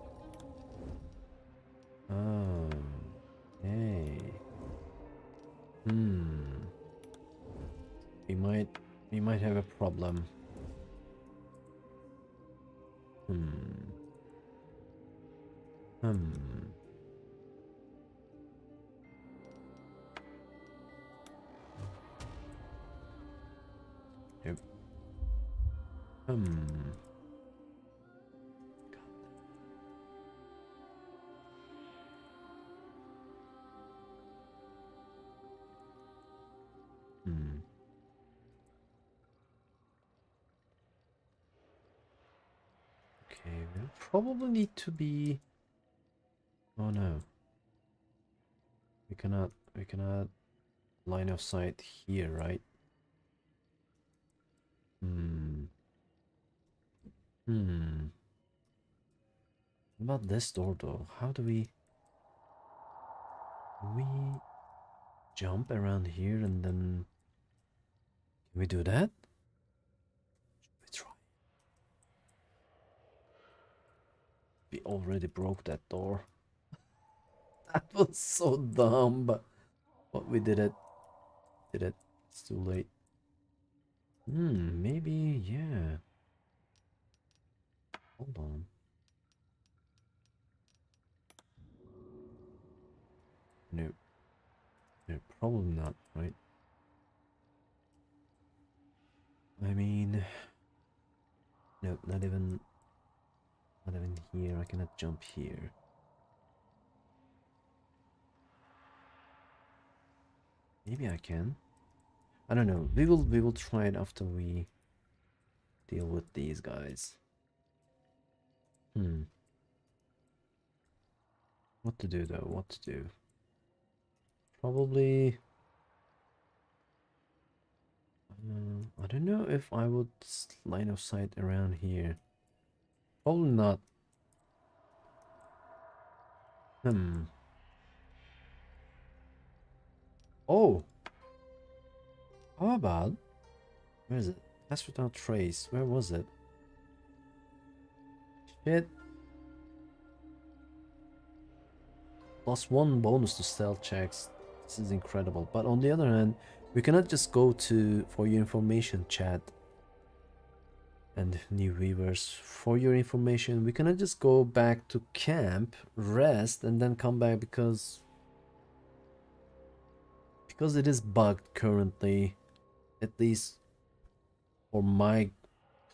A: Probably need to be. Oh no. We cannot. We cannot line of sight here, right? Hmm. Hmm. What about this door though? How do we... We... jump around here and then... Can we do that? Should we try? We already broke that door. that was so dumb, but... But we did it. Did it. It's too late. Hmm, maybe, yeah. Hold on. No. No, probably not, right? I mean... No, not even... Not even here, I cannot jump here. Maybe I can. I don't know. We will we will try it after we deal with these guys. Hmm. What to do though? What to do? Probably. Uh, I don't know if I would line of sight around here. Probably not. Hmm. Oh. How about? Where is it? Pass without trace. Where was it? Shit. Plus one bonus to stealth checks. This is incredible. But on the other hand, we cannot just go to for your information chat and new viewers for your information we cannot just go back to camp rest and then come back because because it is bugged currently at least for my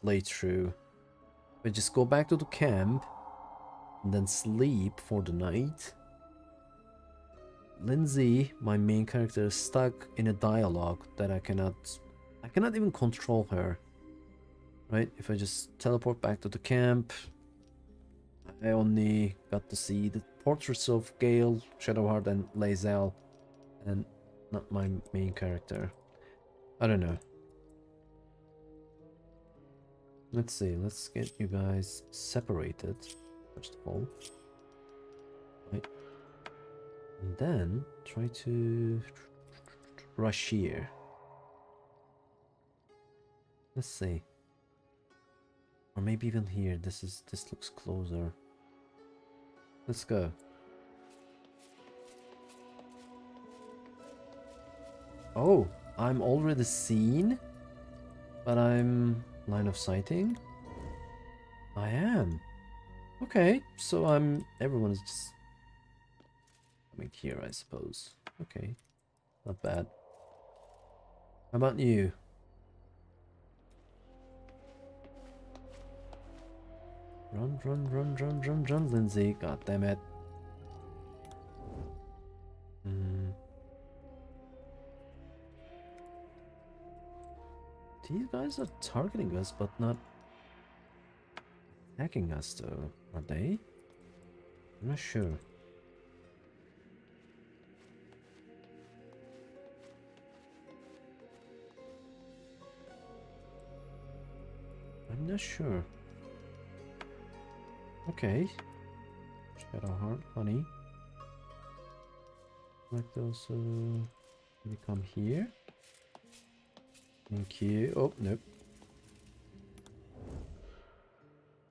A: playthrough. We just go back to the camp and then sleep for the night. Lindsay, my main character, is stuck in a dialogue that I cannot... I cannot even control her. Right? If I just teleport back to the camp, I only got to see the portraits of Gale, Shadowheart, and Lae'zel, and not my main character. I don't know. Let's see, let's get you guys separated, first of all. Right. And then try to rush here. Let's see. Or maybe even here. This is this looks closer. Let's go. Oh, I'm already seen, but I'm line of sighting. I am. Okay, so I'm. Everyone is just coming here, I suppose. Okay, not bad. How about you? Run, run, run, run, run, run, Lindsay. God damn it. Hmm. These guys are targeting us, but not attacking us though, are they? I'm not sure. I'm not sure. Okay. Shadowheart, honey. Like those, uh, we come here. Thank you. Oh, nope.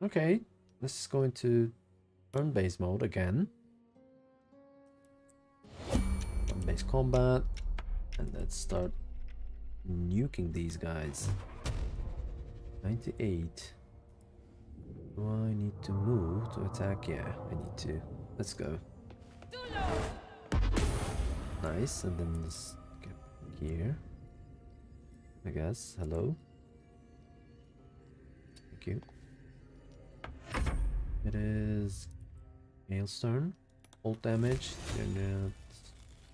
A: Okay, this is going to turn-based mode again. Turn-based combat. And let's start nuking these guys. 98. Do I need to move to attack? Yeah, I need to. Let's go. Nice, and then get here. I guess. Hello. Thank you. It is Hailstone. Cold damage. They're not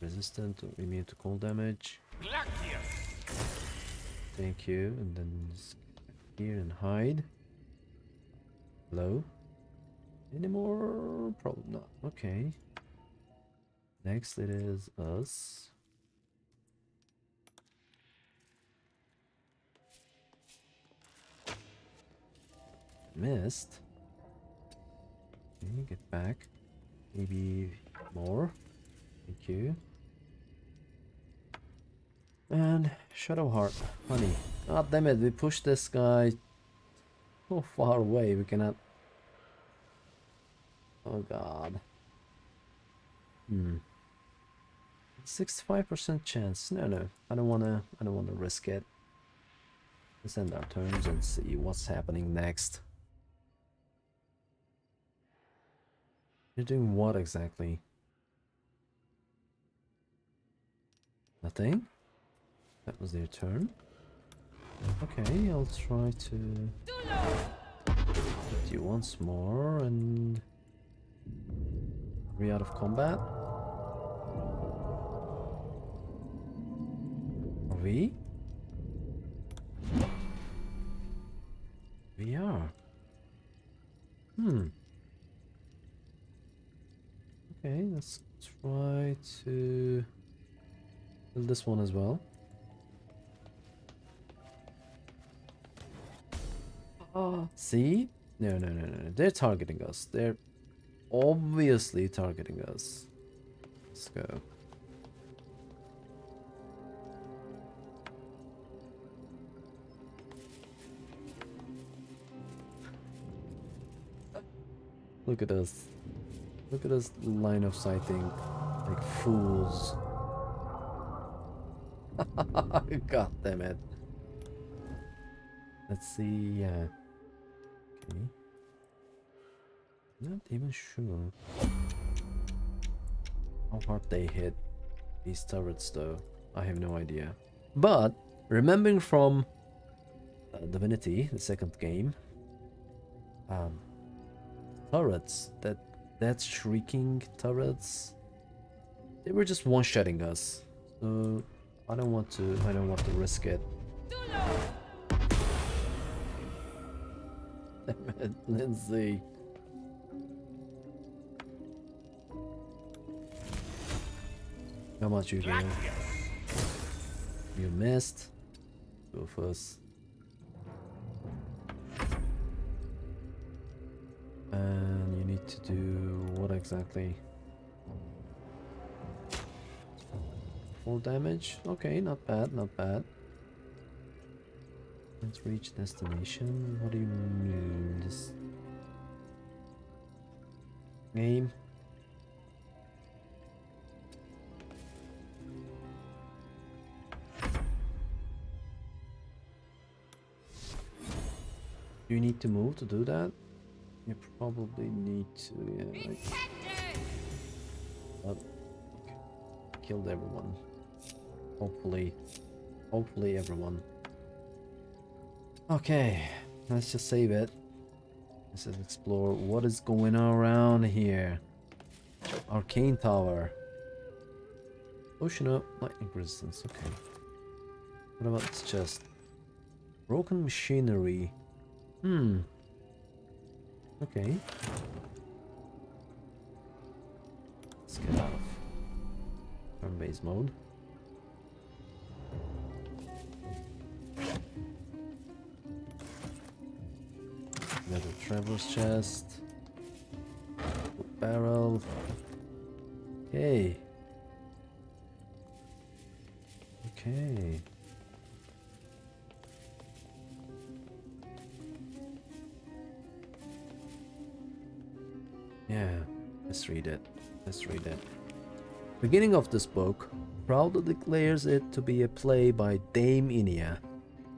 A: resistant or immune to cold damage. Thank you. And then here and hide. Hello? Any more? Probably not. Okay. Next it is us. missed. Okay, get back. Maybe more. Thank you. And Shadowheart, honey. God damn it, we pushed this guy so far away, we cannot... Oh god. Hmm. 65% chance. No, no, I don't wanna, I don't wanna risk it. Let's end our turns and see what's happening next. You're doing what exactly? Nothing? That was their turn. Okay, I'll try to hit you once more and re out of combat. We? We are. Hmm. Okay, let's try to kill this one as well. Oh. See? No, no, no, no. no. They're targeting us. They're obviously targeting us. Let's go. Look at us. Look at us line of sighting like fools. God damn it. Let's see, yeah. Okay. Not even sure how hard they hit these turrets though. I have no idea. But remembering from uh, Divinity, the second game, um, turrets that that shrieking turrets, they were just one-shotting us. So I don't want to. I don't want to risk it. Lindsay. How much you doing? You missed. Go first. And you need to do what exactly? Full damage? Okay, not bad, not bad. Let's reach destination. What do you mean? This game? Do you need to move to do that? You probably need to, yeah. Like. Killed everyone. Hopefully. Hopefully everyone. Okay, let's just save it. Let's just explore what is going on around here. Arcane Tower. Ocean up, lightning resistance, okay. What about this chest? Broken machinery. Hmm. Okay. Let's get out of turn-based mode. Traveler's chest. Barrel. Okay. Okay. Yeah, let's read it. Let's read it. Beginning of this book proudly declares it to be a play by Dame Inia,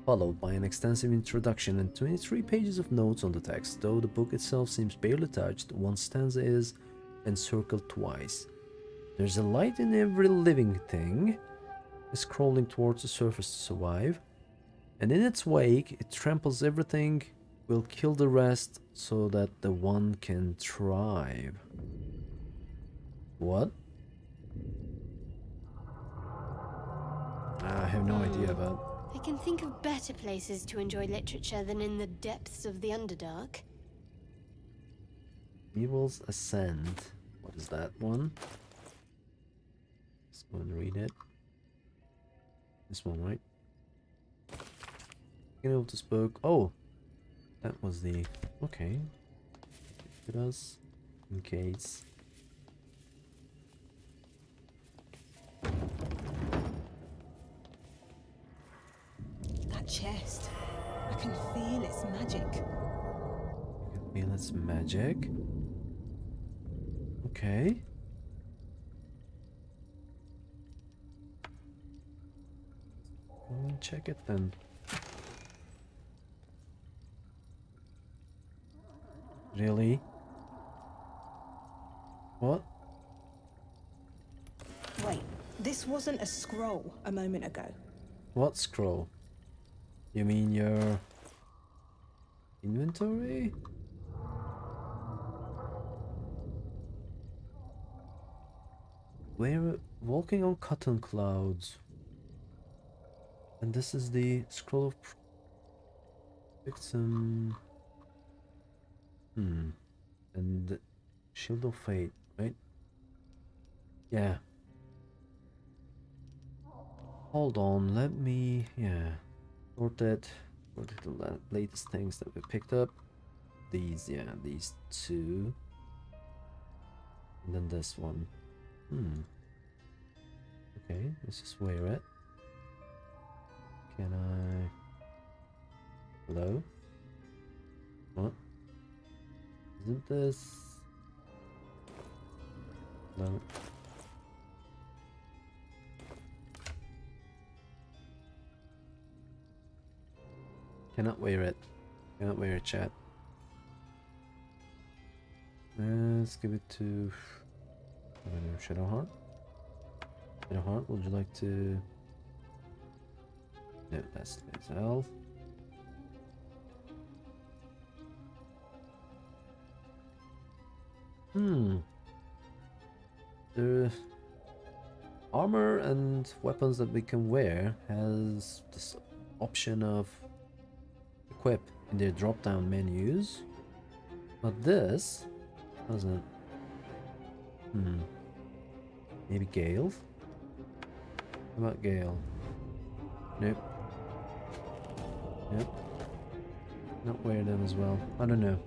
A: followed by an extensive introduction and 23 pages of notes on the text. Though the book itself seems barely touched, one stanza is encircled twice. There's a light in every living thing, is crawling towards the surface to survive, and in its wake it tramples everything will kill the rest so that the one can thrive. What? I have no idea about.
H: Can think of better places to enjoy literature than in the depths of the Underdark.
A: Evils Ascend. What is that one? Let's go and read it. This one, right? Get over this book. Oh, that was the... Okay. It does. In case.
B: Chest. I can feel its magic.
A: You can feel its magic. Okay. Check it then. Really? What?
B: Wait, this wasn't a scroll a moment ago.
A: What scroll? You mean your inventory? We're walking on cotton clouds. And this is the scroll of victim. Hmm. And shield of faith, right? Yeah. Hold on, let me, yeah, sort that. What are the la- latest things that we picked up? These, yeah, these two. And then this one. Hmm. Okay, let's just wear it. Can I... Hello? What? Isn't this... No. Cannot wear it. Cannot wear it, chat. Let's give it to Shadowheart. Shadowheart, would you like to? No, that's Lae'zel. Hmm. The armor and weapons that we can wear has this option of equip in their drop down menus. But this doesn't. Hmm. Maybe Gale? How about Gale? Nope. Nope. Not wear them as well. I don't know.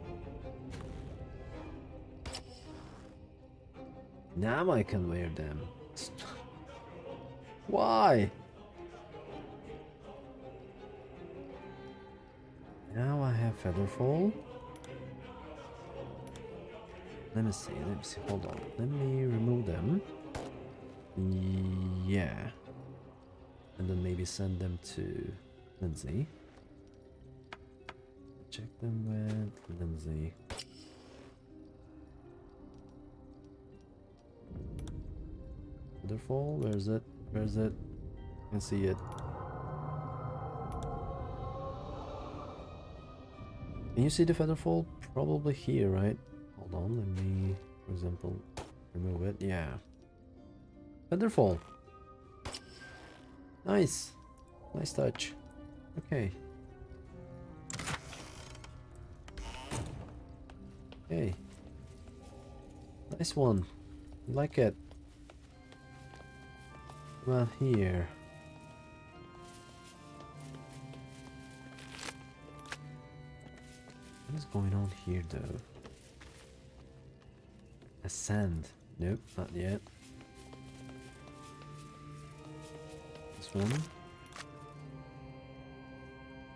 A: Now I can wear them. Why? Now I have Featherfall. Let me see, let me see, hold on. Let me remove them. Yeah. And then maybe send them to Lindsay. Check them with Lindsay. Featherfall, where is it? Where is it? I can see it. Can you see the Featherfall? Probably here, right? Hold on, let me, for example, remove it. Yeah. Featherfall. Nice. Nice touch. Okay. Okay. Nice one. Like it. Well, here. Going on here, though? Ascend. Nope, not yet. This one.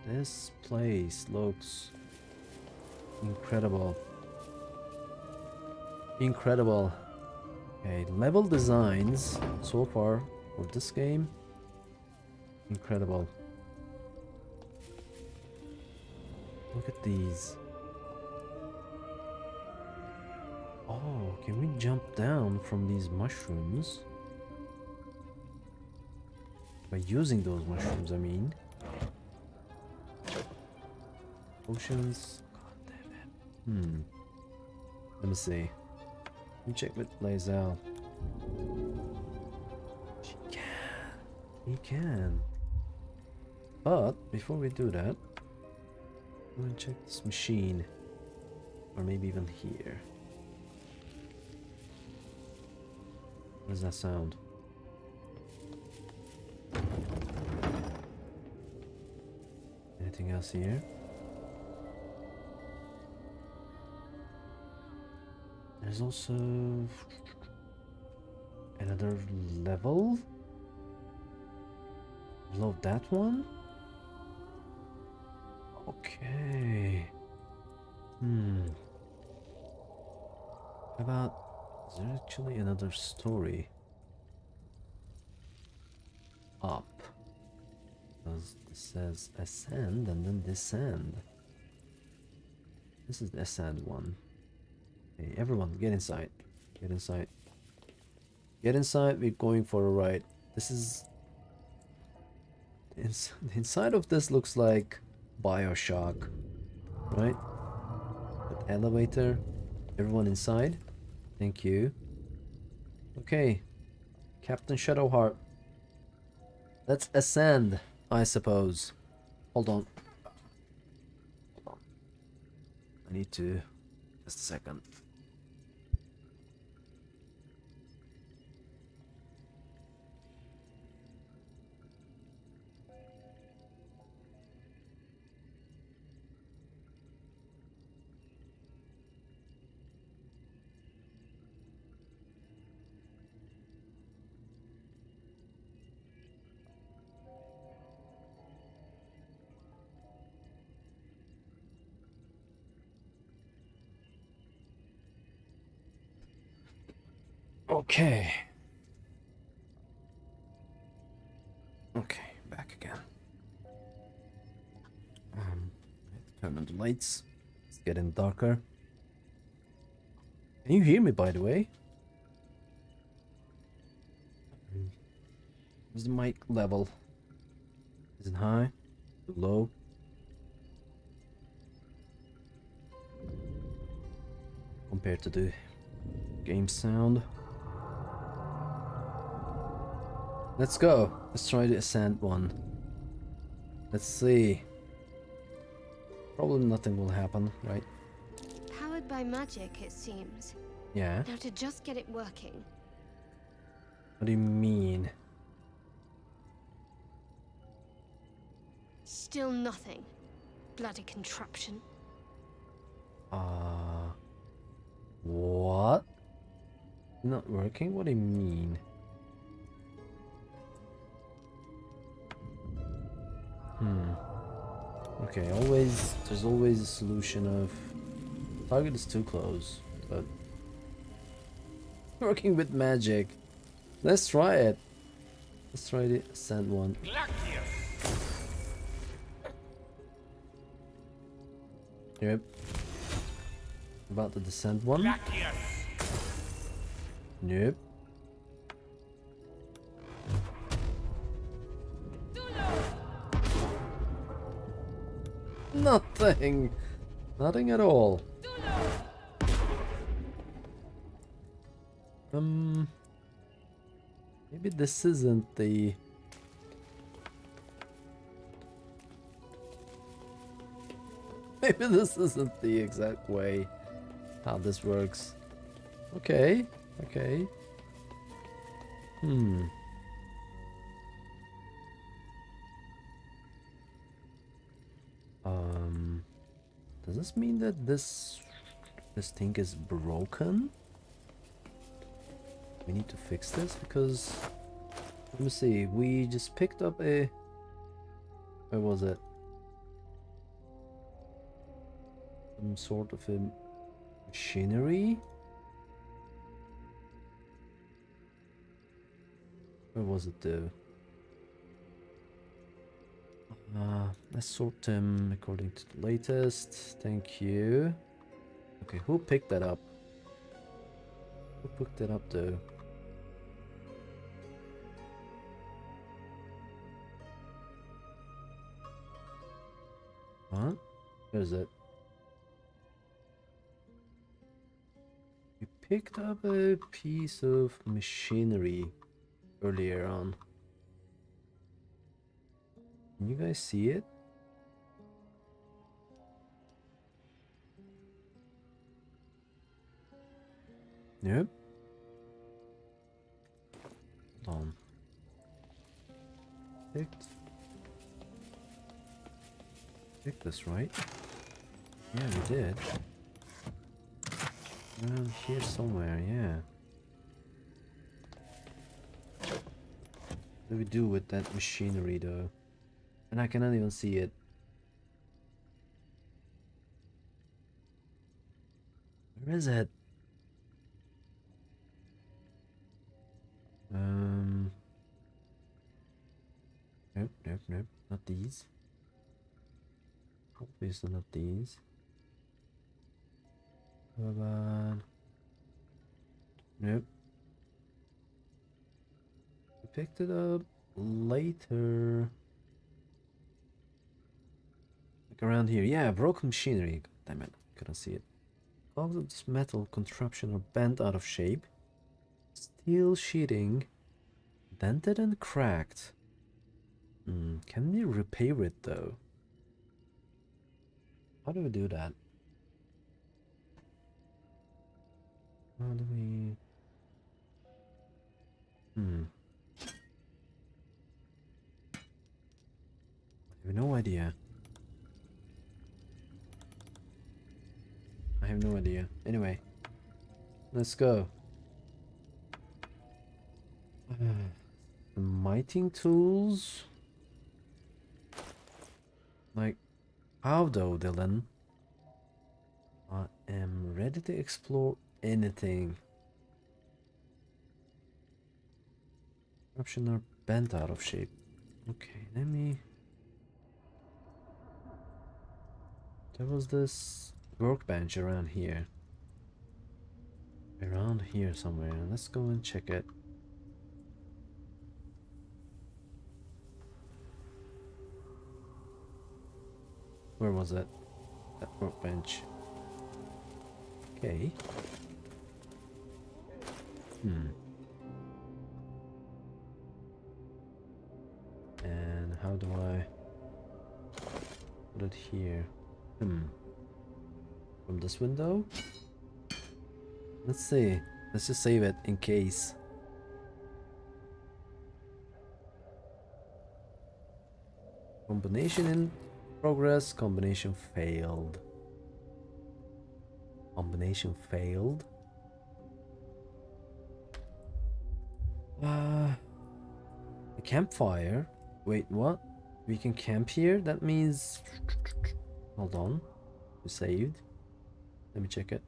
A: This place looks incredible. Incredible. Okay, level designs so far for this game. Incredible. Look at these. Can we jump down from these mushrooms? By using those mushrooms, I mean. Potions. Hmm. Let me see. Let me check with Lae'zel. She can. He can. But before we do that, I'm gonna check this machine. Or maybe even here. What does that sound? Anything else here? There's also another level below that one. Okay. Hmm. How about... Is there actually another story? Up. Because it says ascend and then descend. This is the ascend one. Hey, everyone, get inside. Get inside. Get inside, we're going for a ride. This is... The inside of this looks like Bioshock. Right? That elevator. Everyone inside. Thank you. Okay. Captain Shadowheart. Let's ascend, I suppose. Hold on. Hold on. I need to... Just a second. Okay. Okay, back again. Um, turn on the lights. It's getting darker. Can you hear me, by the way? Is the mic level? Is it high? Low? Compared to the game sound. Let's go. Let's try the ascent one. Let's see. Probably nothing will happen, right?
H: Powered by magic, it seems.
A: Yeah.
H: Now to just get it working.
A: What do you mean?
H: Still nothing. Bloody contraption.
A: Uh... What? Not working? What do you mean? Hmm. Okay, always, there's always a solution of target is too close, but working with magic. Let's try it. Let's try the ascent one. Yep. About the descent one. Nope. Nothing. Nothing at all. Um. Maybe this isn't the. Maybe this isn't the exact way how this works. Okay, okay. Hmm. This mean that this this thing is broken? We need to fix this because let me see. We just picked up a where was it? Some sort of a machinery. Where was it though? Uh, let's sort them according to the latest. Thank you. Okay, who picked that up? Who picked that up though? What? Where is it? You picked up a piece of machinery earlier on. Can you guys see it? Yep. Um. Hold on. Picked. Picked this, right? Yeah, we did. Around here somewhere, yeah. What do we do with that machinery though? And I cannot even see it. Where is it? Um. Nope, nope, nope. Not these. Obviously not these. How about... Nope. I picked it up later around here. Yeah, broken machinery. Damn it. Couldn't see it. Cogs of this metal contraption are bent out of shape. Steel sheeting. Dented and cracked. Hmm, can we repair it though? How do we do that? How do we... Hmm. I have no idea. Have no idea. Anyway, let's go. Uh, mighting tools? Like, how though, Dylan? I am ready to explore anything. Option are bent out of shape. Okay, let me... There was this workbench around here. Around here somewhere. Let's go and check it. Where was it? That workbench. Okay. Hmm. And how do I put it here? Hmm. From this window? Let's see. Let's just save it in case. Combination in progress. Combination failed. Combination failed. Uh, a campfire. Wait, what? We can camp here? That means... Hold on. We saved. Let me check it.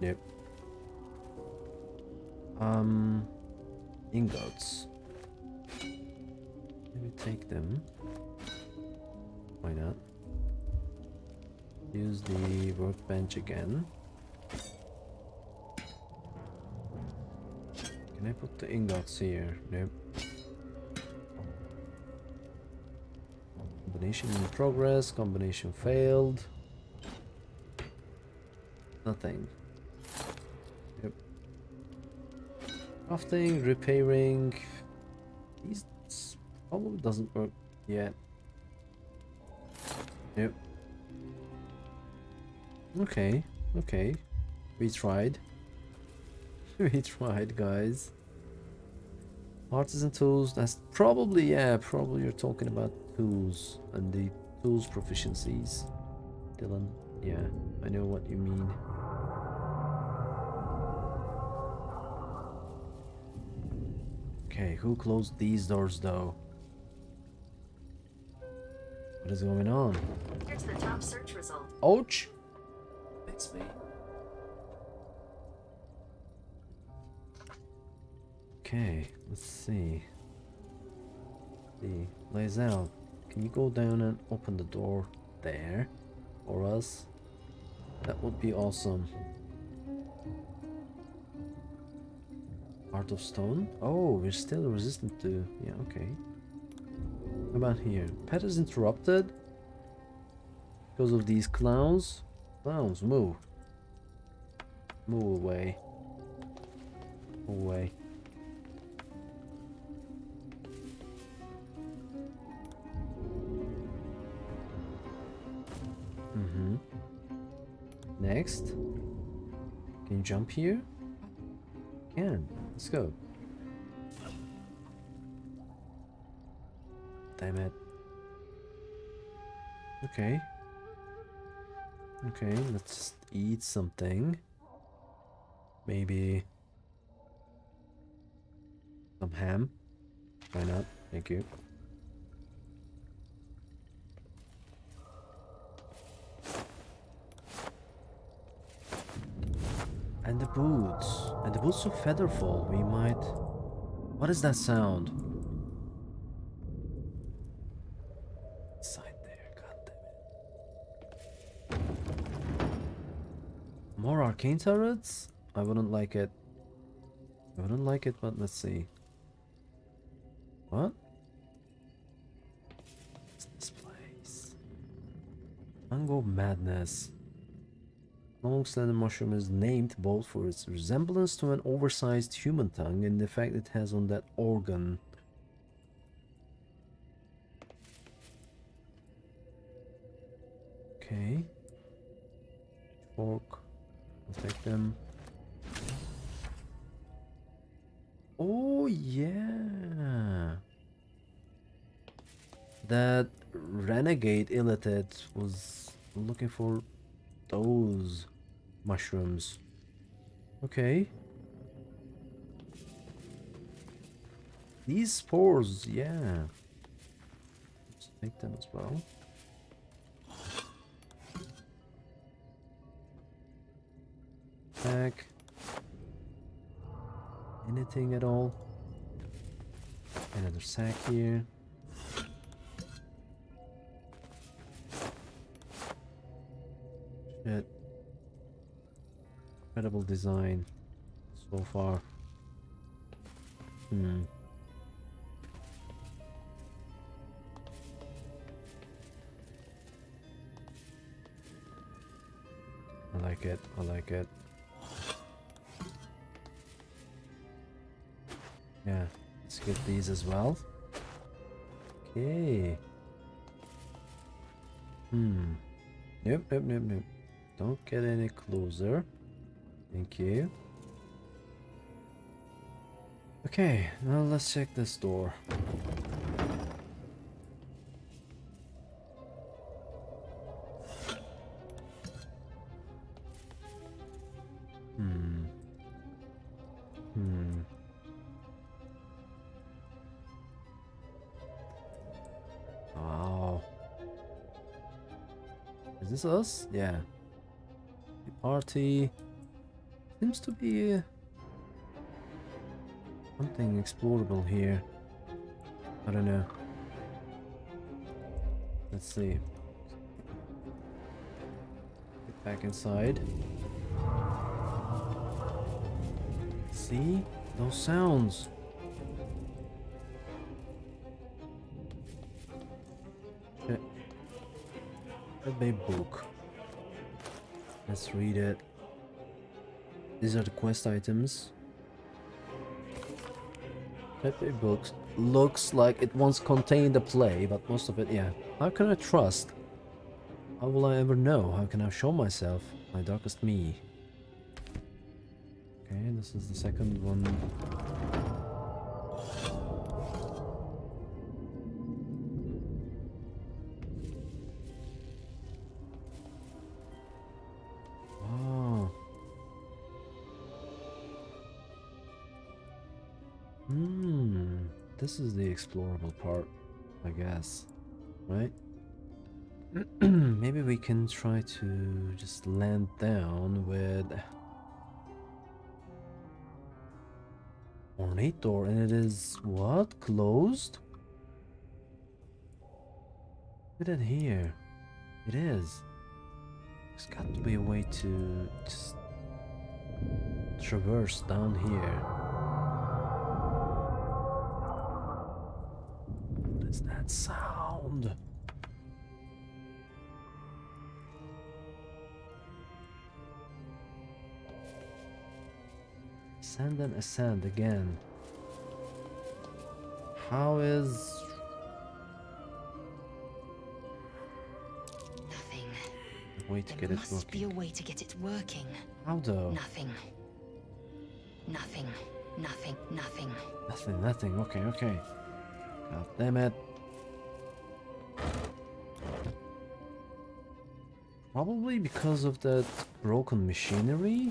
A: Nope. Um, ingots. Let me take them. Why not? Use the workbench again. Can I put the ingots here? Nope. Combination in progress, combination failed. Nothing. Yep. Crafting, repairing. These probably doesn't work yet. Yep. Okay, okay. We tried. we tried, guys. Artisan tools, that's probably, yeah, probably you're talking about tools and the tools proficiencies. Dylan, yeah, I know what you mean. Okay, who closed these doors though? What is going on?
I: Here's the top search result.
A: Ouch! It's me. Okay, let's see. See, Lae'zel, can you go down and open the door there for us? That would be awesome. Heart of Stone? Oh, we're still resistant to... Yeah, okay. How about here? Pet is interrupted because of these clowns. Clowns, move. Move away. Move away. Mm-hmm. Next. Can you jump here? Can. Let's go. Damn it. Okay. Okay, let's just eat something. Maybe some ham. Why not? Thank you. And the boots. And the boots look featherful. We might... What is that sound? Inside there, god damn it. More arcane turrets? I wouldn't like it. I wouldn't like it, but let's see. What? What's this place? Mango Madness. Long slender mushroom is named both for its resemblance to an oversized human tongue and the effect it has on that organ. Okay. Fork. Take them. Oh yeah. That renegade illithid was looking for those mushrooms. Okay. These spores, yeah. Let's take them as well. Back. Anything at all? Another sack here. Shit. Incredible design so far. Hmm. I like it, I like it. Yeah, let's get these as well. Okay. Hmm. Yep, yep, yep, yep. Don't get any closer. Thank you. Okay, now let's check this door. Hmm. Hmm. Wow. Is this us? Yeah. Party seems to be uh, something explorable here. I don't know. Let's see. Get back inside. See? Those sounds. Shit. Big book. Let's read it. These are the quest items. Pepe books looks like it once contained a play, but most of it, yeah. How can I trust? How will I ever know? How can I show myself? My darkest me. Okay, this is the second one. This is the explorable part, I guess. Right? Maybe we can try to just land down with ornate door and it is what closed look at here it is there's got to be a way to just traverse down here Ascend and ascend again. How is...
J: Nothing.
A: way to
J: There
A: get it
J: must be a way to get it working.
A: How though?
J: Nothing. Nothing. Nothing. Nothing.
A: Nothing, nothing. Okay, okay. God damn it. Probably because of that broken machinery?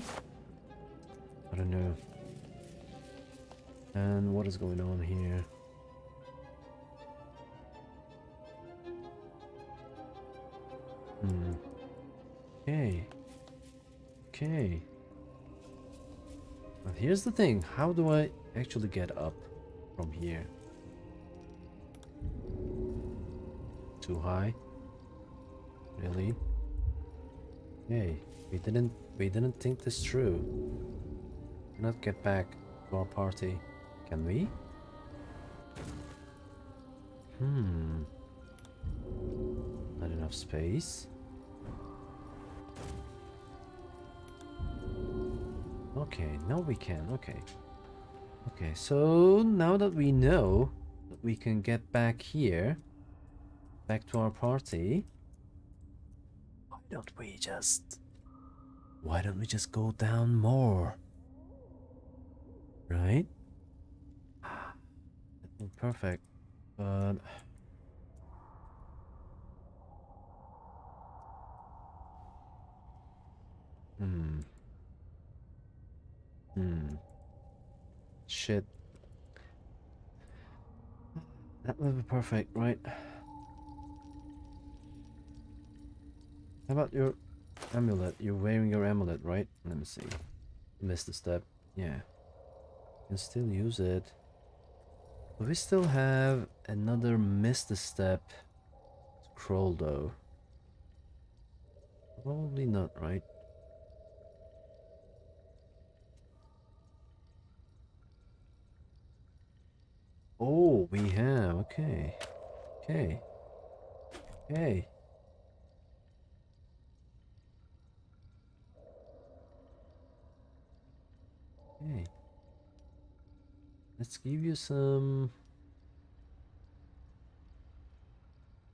A: I don't know. And what is going on here? Hmm. Okay. Okay. But here's the thing, how do I actually get up from here? Too high? Really? Hey, we didn't we didn't think this through. Cannot get back to our party. Can we? Hmm. Not enough space. Okay, now we can. Okay. Okay, so now that we know that we can get back here, back to our party, why don't we just... Why don't we just go down more? Right? Perfect. But... Hmm. Hmm. Shit. That would be perfect, right? How about your amulet? You're wearing your amulet, right? Let me see. Misty Step. Yeah. You can still use it. We still have another Misty Step scroll though. Probably not, right? Oh, we have. Okay. Okay. Okay. Okay. Let's give you some...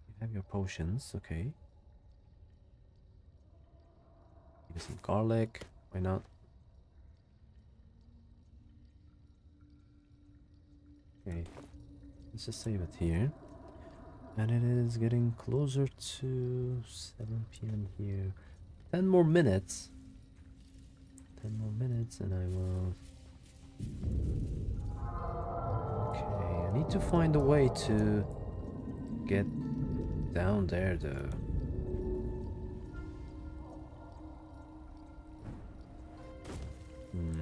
A: You have your potions, okay. Give you some garlic, why not? Okay, let's just save it here. And it is getting closer to 7 p.m. here. 10 more minutes. 10 more minutes and I will... Need to find a way to get down there though. Hmm.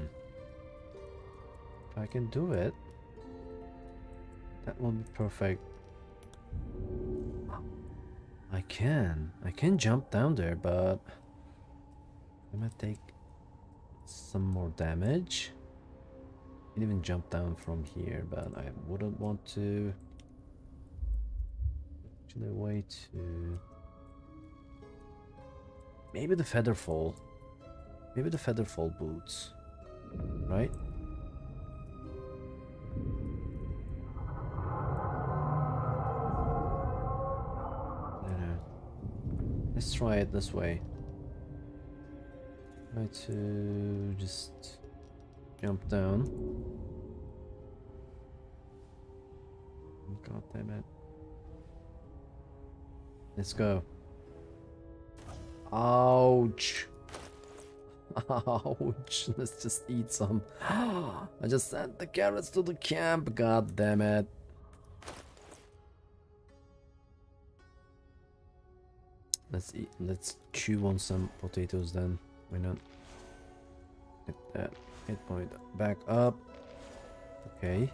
A: If I can do it, that will be perfect. I can. I can jump down there, but I might take some more damage. Can even jump down from here, but I wouldn't want to. Actually, way to. Maybe the feather fall. Maybe the feather fall boots. Right? Let's try it this way. Try to just jump down. God damn it. Let's go. Ouch. Ouch. Let's just eat some. I just sent the carrots to the camp. God damn it. Let's eat. Let's chew on some potatoes then. Why not? Get that hit point back up. Okay.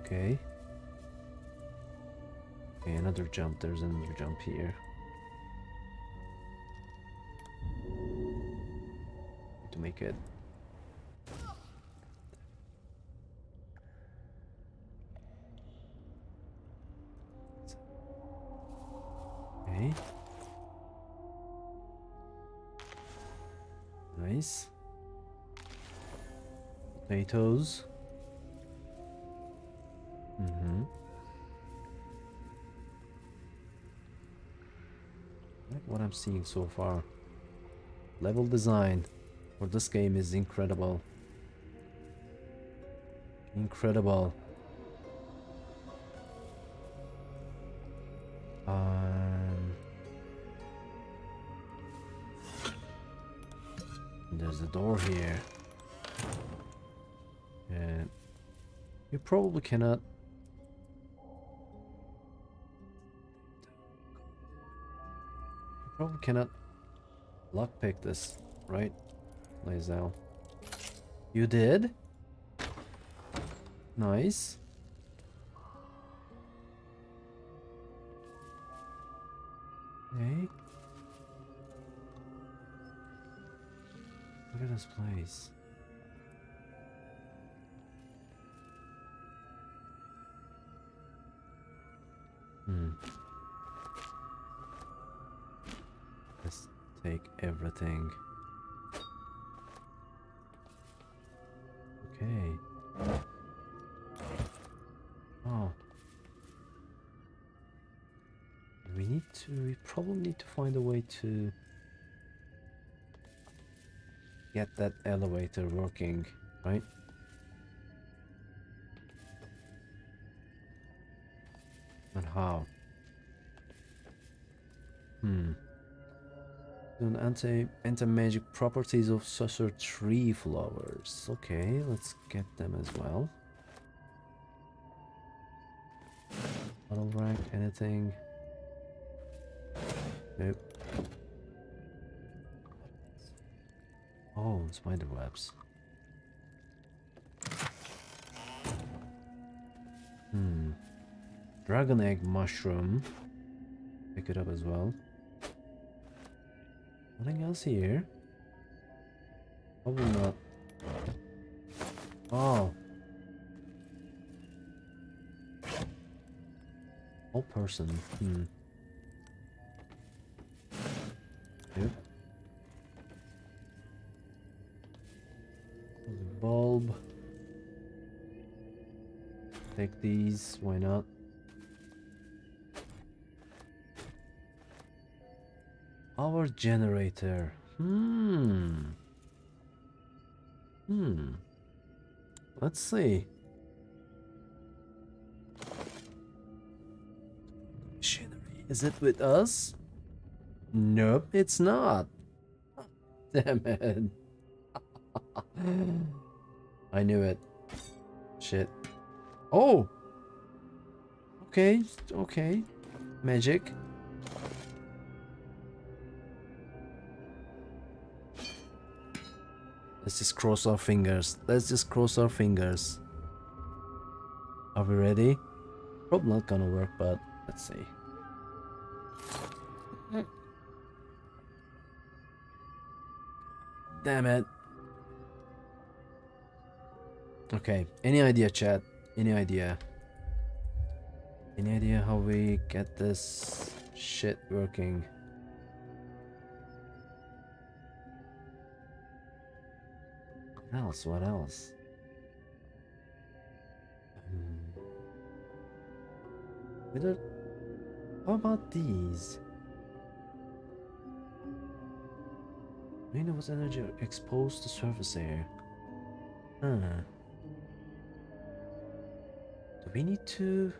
A: Okay. Okay, another jump. There's another jump here. To make it. Okay. Nice. Potatoes. Mm-hmm. Like what I'm seeing so far. Level design for this game is incredible. Incredible. Probably cannot probably cannot lockpick this, right? Lae'zel. You did? Nice. Okay. Look at this place. Hmm. Let's take everything. Okay. Oh. We need to, we probably need to find a way to get that elevator working, right? How? Hmm. An anti anti magic properties of Sussur tree flowers. Okay, let's get them as well. Bottle rack, anything? Nope. Oh, spider webs. Hmm. Dragon egg mushroom. Pick it up as well. Nothing else here. Probably not. Oh. All person. Hmm. Yep. Bulb. Take these, why not? Power generator. Hmm. Hmm. Let's see. Machinery. Is it with us? Nope, it's not. Damn it. I knew it. Shit. Oh! Okay, okay. Magic. Let's just cross our fingers. Let's just cross our fingers. Are we ready? Probably not gonna work, but let's see. Damn it. Okay, any idea, chat? Any idea? Any idea how we get this shit working? Else? What else? Hmm. Whether, how about these? Radiant energy exposed to surface air. Huh. Do we need to...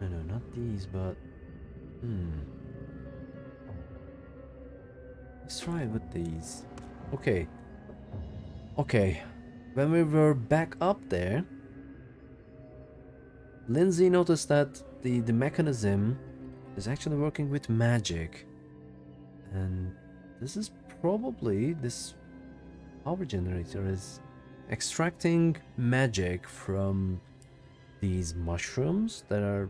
A: No, no, not these, but... Hmm. Let's try it with these. Okay. Okay. When we were back up there, Lindsay noticed that the, the mechanism is actually working with magic. And this is probably, this power generator is extracting magic from these mushrooms that are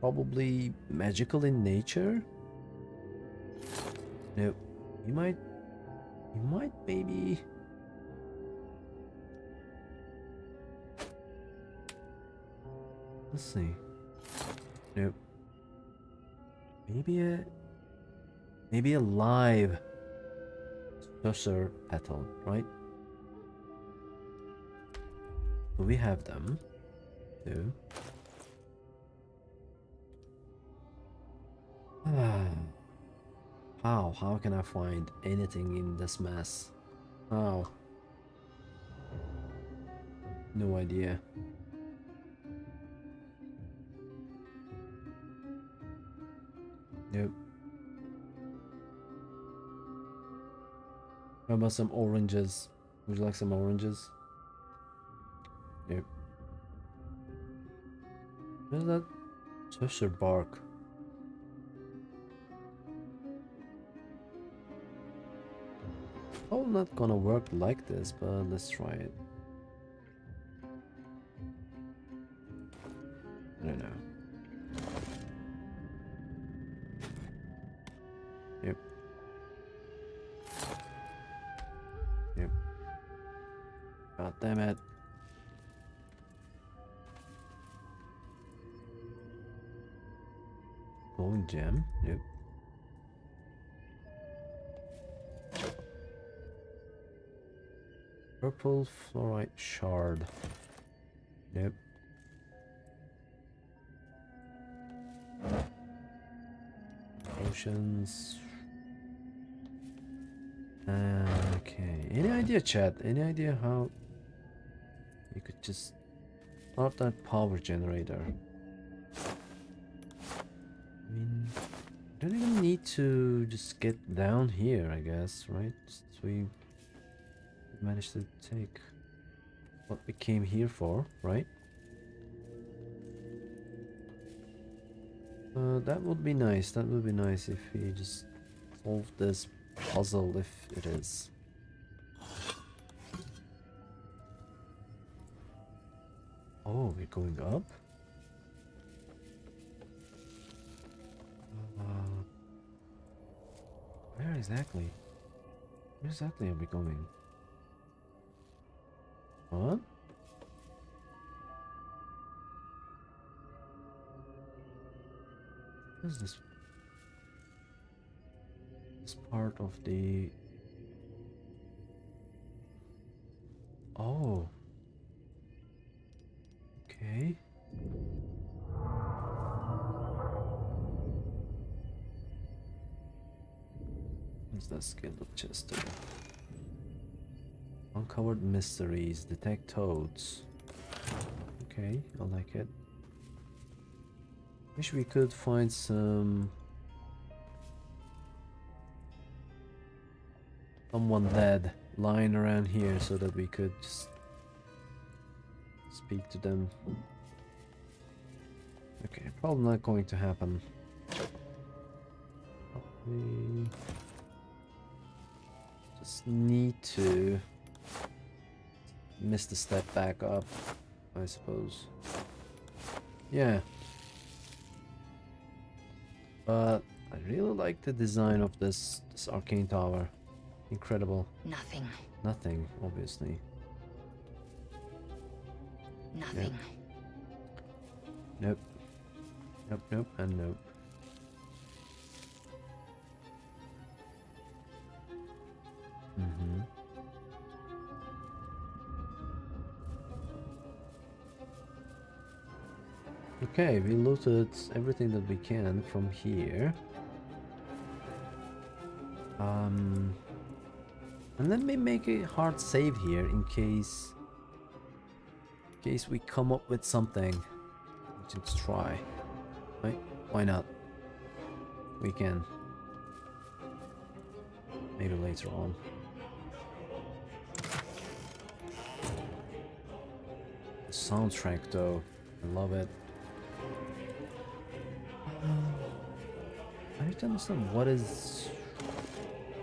A: probably magical in nature. No, you might, you might maybe... Let's see. Nope. Maybe a Maybe a live Sussur petal, right? Do we have them? Two. Ah. How? How can I find anything in this mess? How? No idea. Nope. How about some oranges? Would you like some oranges? Yep. What is that? Sussur bark. Probably not gonna work like this, but let's try it. Purple fluorite shard. Nope. Potions. Uh, okay. Any idea, chat? Any idea how you could just start that power generator? I mean, don't even need to just get down here, I guess, right? Just we managed to take what we came here for, right? Uh, that would be nice. That would be nice if we just solve this puzzle, if it is. Oh, we're going up? Uh, where exactly? Where exactly are we going? What? What is this? This part of the... Oh. Okay. What's that skeleton chest do? Uncovered mysteries, detect toads. Okay, I like it. Wish we could find some... Someone dead lying around here so that we could just speak to them. Okay, probably not going to happen. Probably just need to Misty Step back up, I suppose. Yeah. But I really like the design of this this arcane tower. Incredible.
J: Nothing.
A: Nothing, obviously.
J: Nothing.
A: Nope. Nope, nope, and nope. Okay, we looted everything that we can from here. Um, and let me make a hard save here in case, in case we come up with something. Let's try. Right? Why not? We can. Maybe later on. The soundtrack though, I love it. To understand what is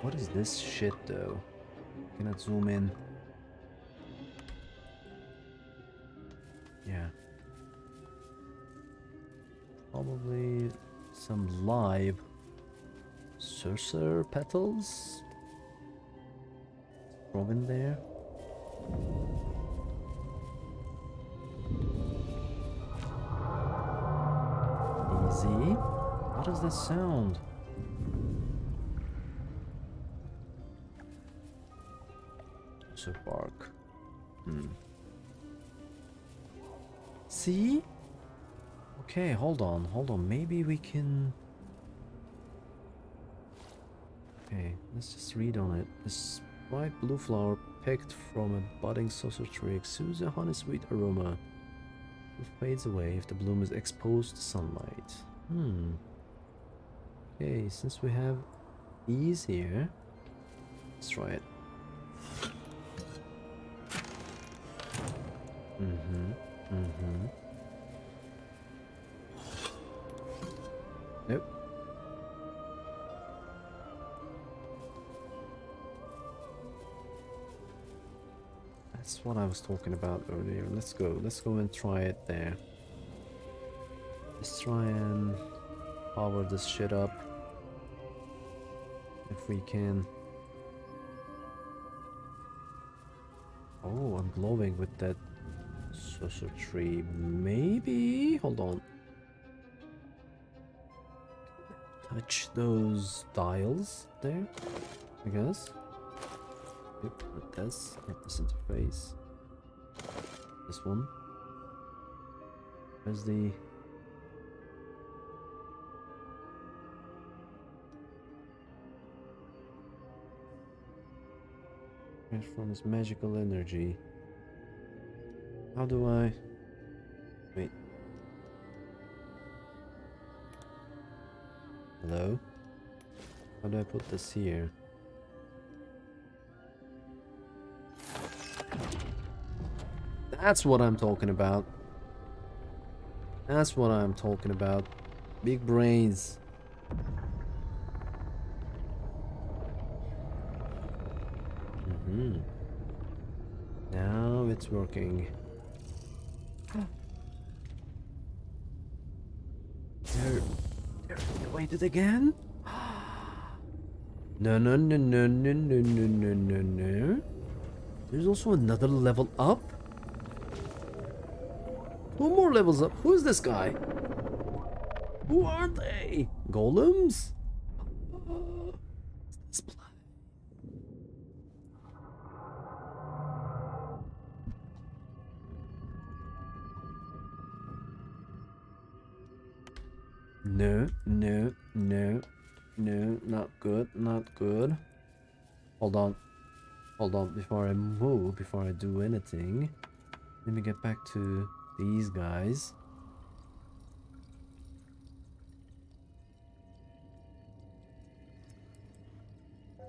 A: what is this shit though? Cannot zoom in. Yeah. Probably some live Sorcerer petals throw in there. Easy. What does that sound? It's a bark. Hmm. See? Okay, hold on, hold on. Maybe we can... Okay, let's just read on it. This bright blue flower picked from a budding Sussur tree exudes a honey-sweet aroma. It fades away if the bloom is exposed to sunlight. Hmm. Okay, since we have these here, let's try it. Mm-hmm. Mm-hmm. Nope. That's what I was talking about earlier. Let's go. Let's go and try it there. Let's try and power this shit up. We can. Oh, I'm glowing with that sorcerer tree. Maybe? Hold on. Touch those dials there, I guess. Yep, with this, hit this interface. This one. Where's the... Transforms magical energy. How do I... Wait. Hello? How do I put this here? That's what I'm talking about. That's what I'm talking about. Big brains. Mm hmm Now it's working. There, there, wait it again? No, no, no, no, no, no, no, no, no, no. There's also another level up. Two more levels up. Who is this guy? Who are they? Golems? Hold on. Hold on, before I move, before I do anything, let me get back to these guys.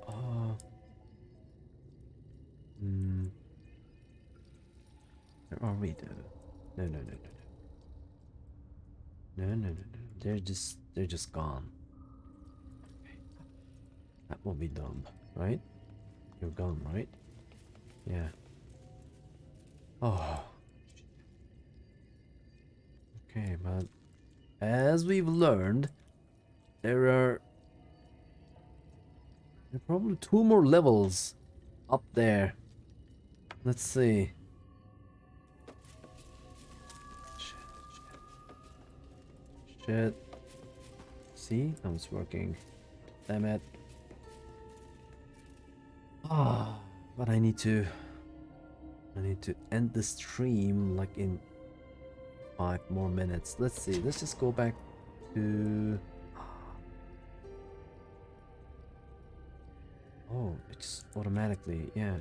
A: Oh. hmm. Where are we though? No, no, no, no, no. No, no, no, no. They're just, they're just gone. That will be dumb, right? You're gone, right? Yeah. Oh. Okay, but as we've learned, there are, there are probably two more levels up there. Let's see. Shit. See? Now it's working. Damn it. Ah, but I need to I need to end the stream like in five more minutes. Let's see. Let's just go back to. Oh, it's automatically, yeah.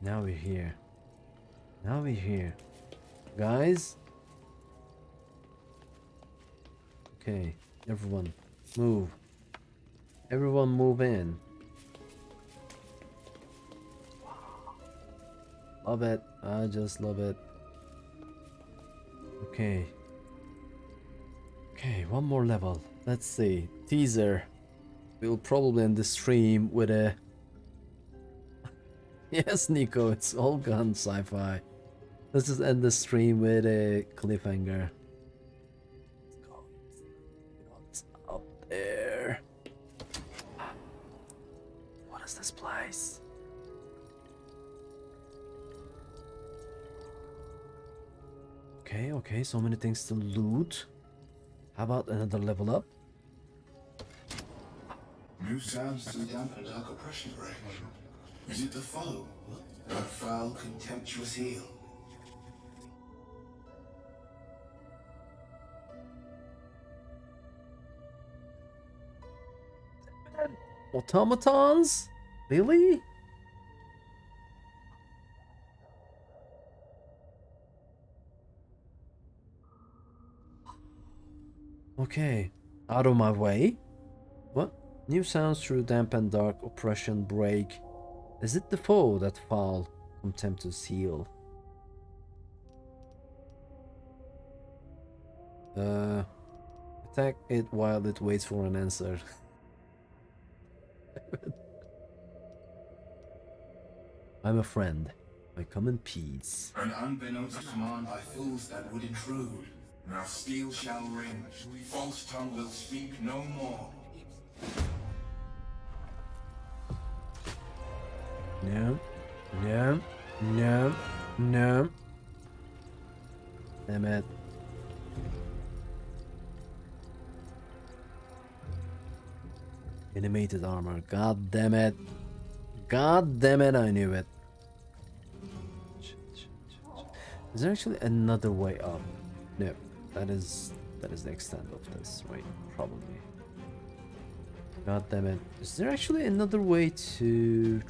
A: Now we're here. Now we're here. Guys? Okay, everyone, move. Everyone move in. Love it. I just love it. Okay. Okay, one more level. Let's see. Teaser. We'll probably end the stream with a... yes, Nico, it's all gun sci-fi. Let's just end the stream with a cliffhanger. Okay, okay, so many things to loot. How about another level up?
K: New sounds to dampen dark oppression break. Is it the foe? That foul, contemptuous heel?
A: Automatons? Really? Okay, out of my way. What? New sounds through damp and dark oppression break. Is it the foe that foul contemptuous heel? Uh, attack it while it waits for an answer. I'm a friend. I come in peace.
K: And unbeknownst to man by fools that would intrude. Now steel shall ring, false tongue will speak no more.
A: No, no, no, no. Damn it. Animated armor. God damn it. God damn it, I knew it. Is there actually another way up? No, that is that is the extent of this, right? Probably. God damn it. Is there actually another way to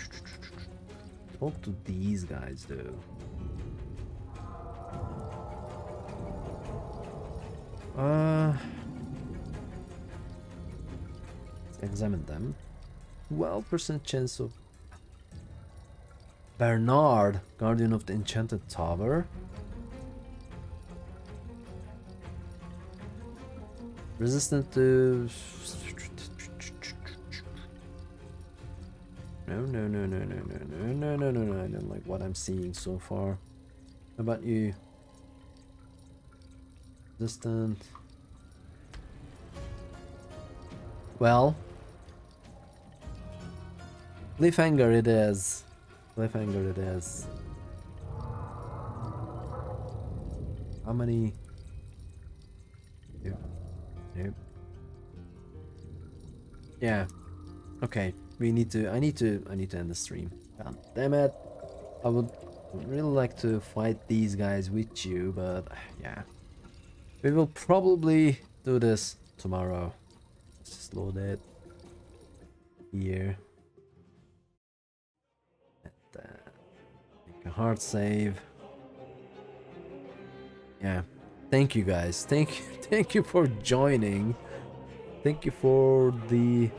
A: talk to these guys though? Uh let's examine them. 12% chance of Bernard, Guardian of the Enchanted Tower. Resistant to No, no, no, no, no, no, no, no, no, no, no. I don't like what I'm seeing so far. How about you? Distant. Well. Cliffhanger it is. Cliffhanger it is. How many? Yep. Yeah. Okay. We need to. I need to. I need to end the stream. God damn it! I would really like to fight these guys with you, but yeah, we will probably do this tomorrow. Let's just load it here. And, uh, make a hard save. Yeah. Thank you guys. Thank you. Thank you for joining. Thank you for the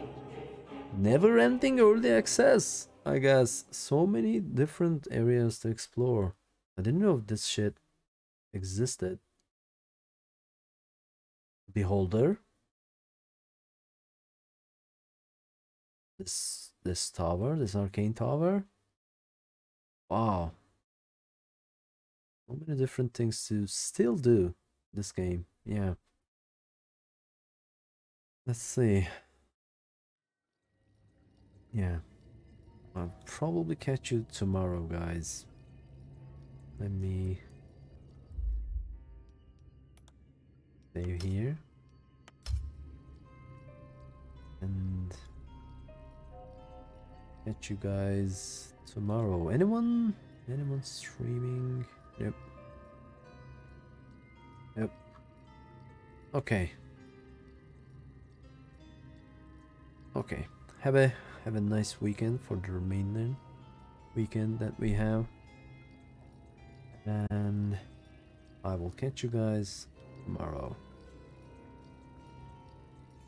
A: never-ending early access. I guess so many different areas to explore. I didn't know if this shit existed. Beholder. This this tower, this arcane tower. Wow. So many different things to still do this game. Yeah. Let's see. Yeah. I'll probably catch you tomorrow, guys. Let me save here. And catch you guys tomorrow. Anyone? Anyone streaming? Yep. Okay. Okay. Have a have a nice weekend for the remaining weekend that we have. And I will catch you guys tomorrow.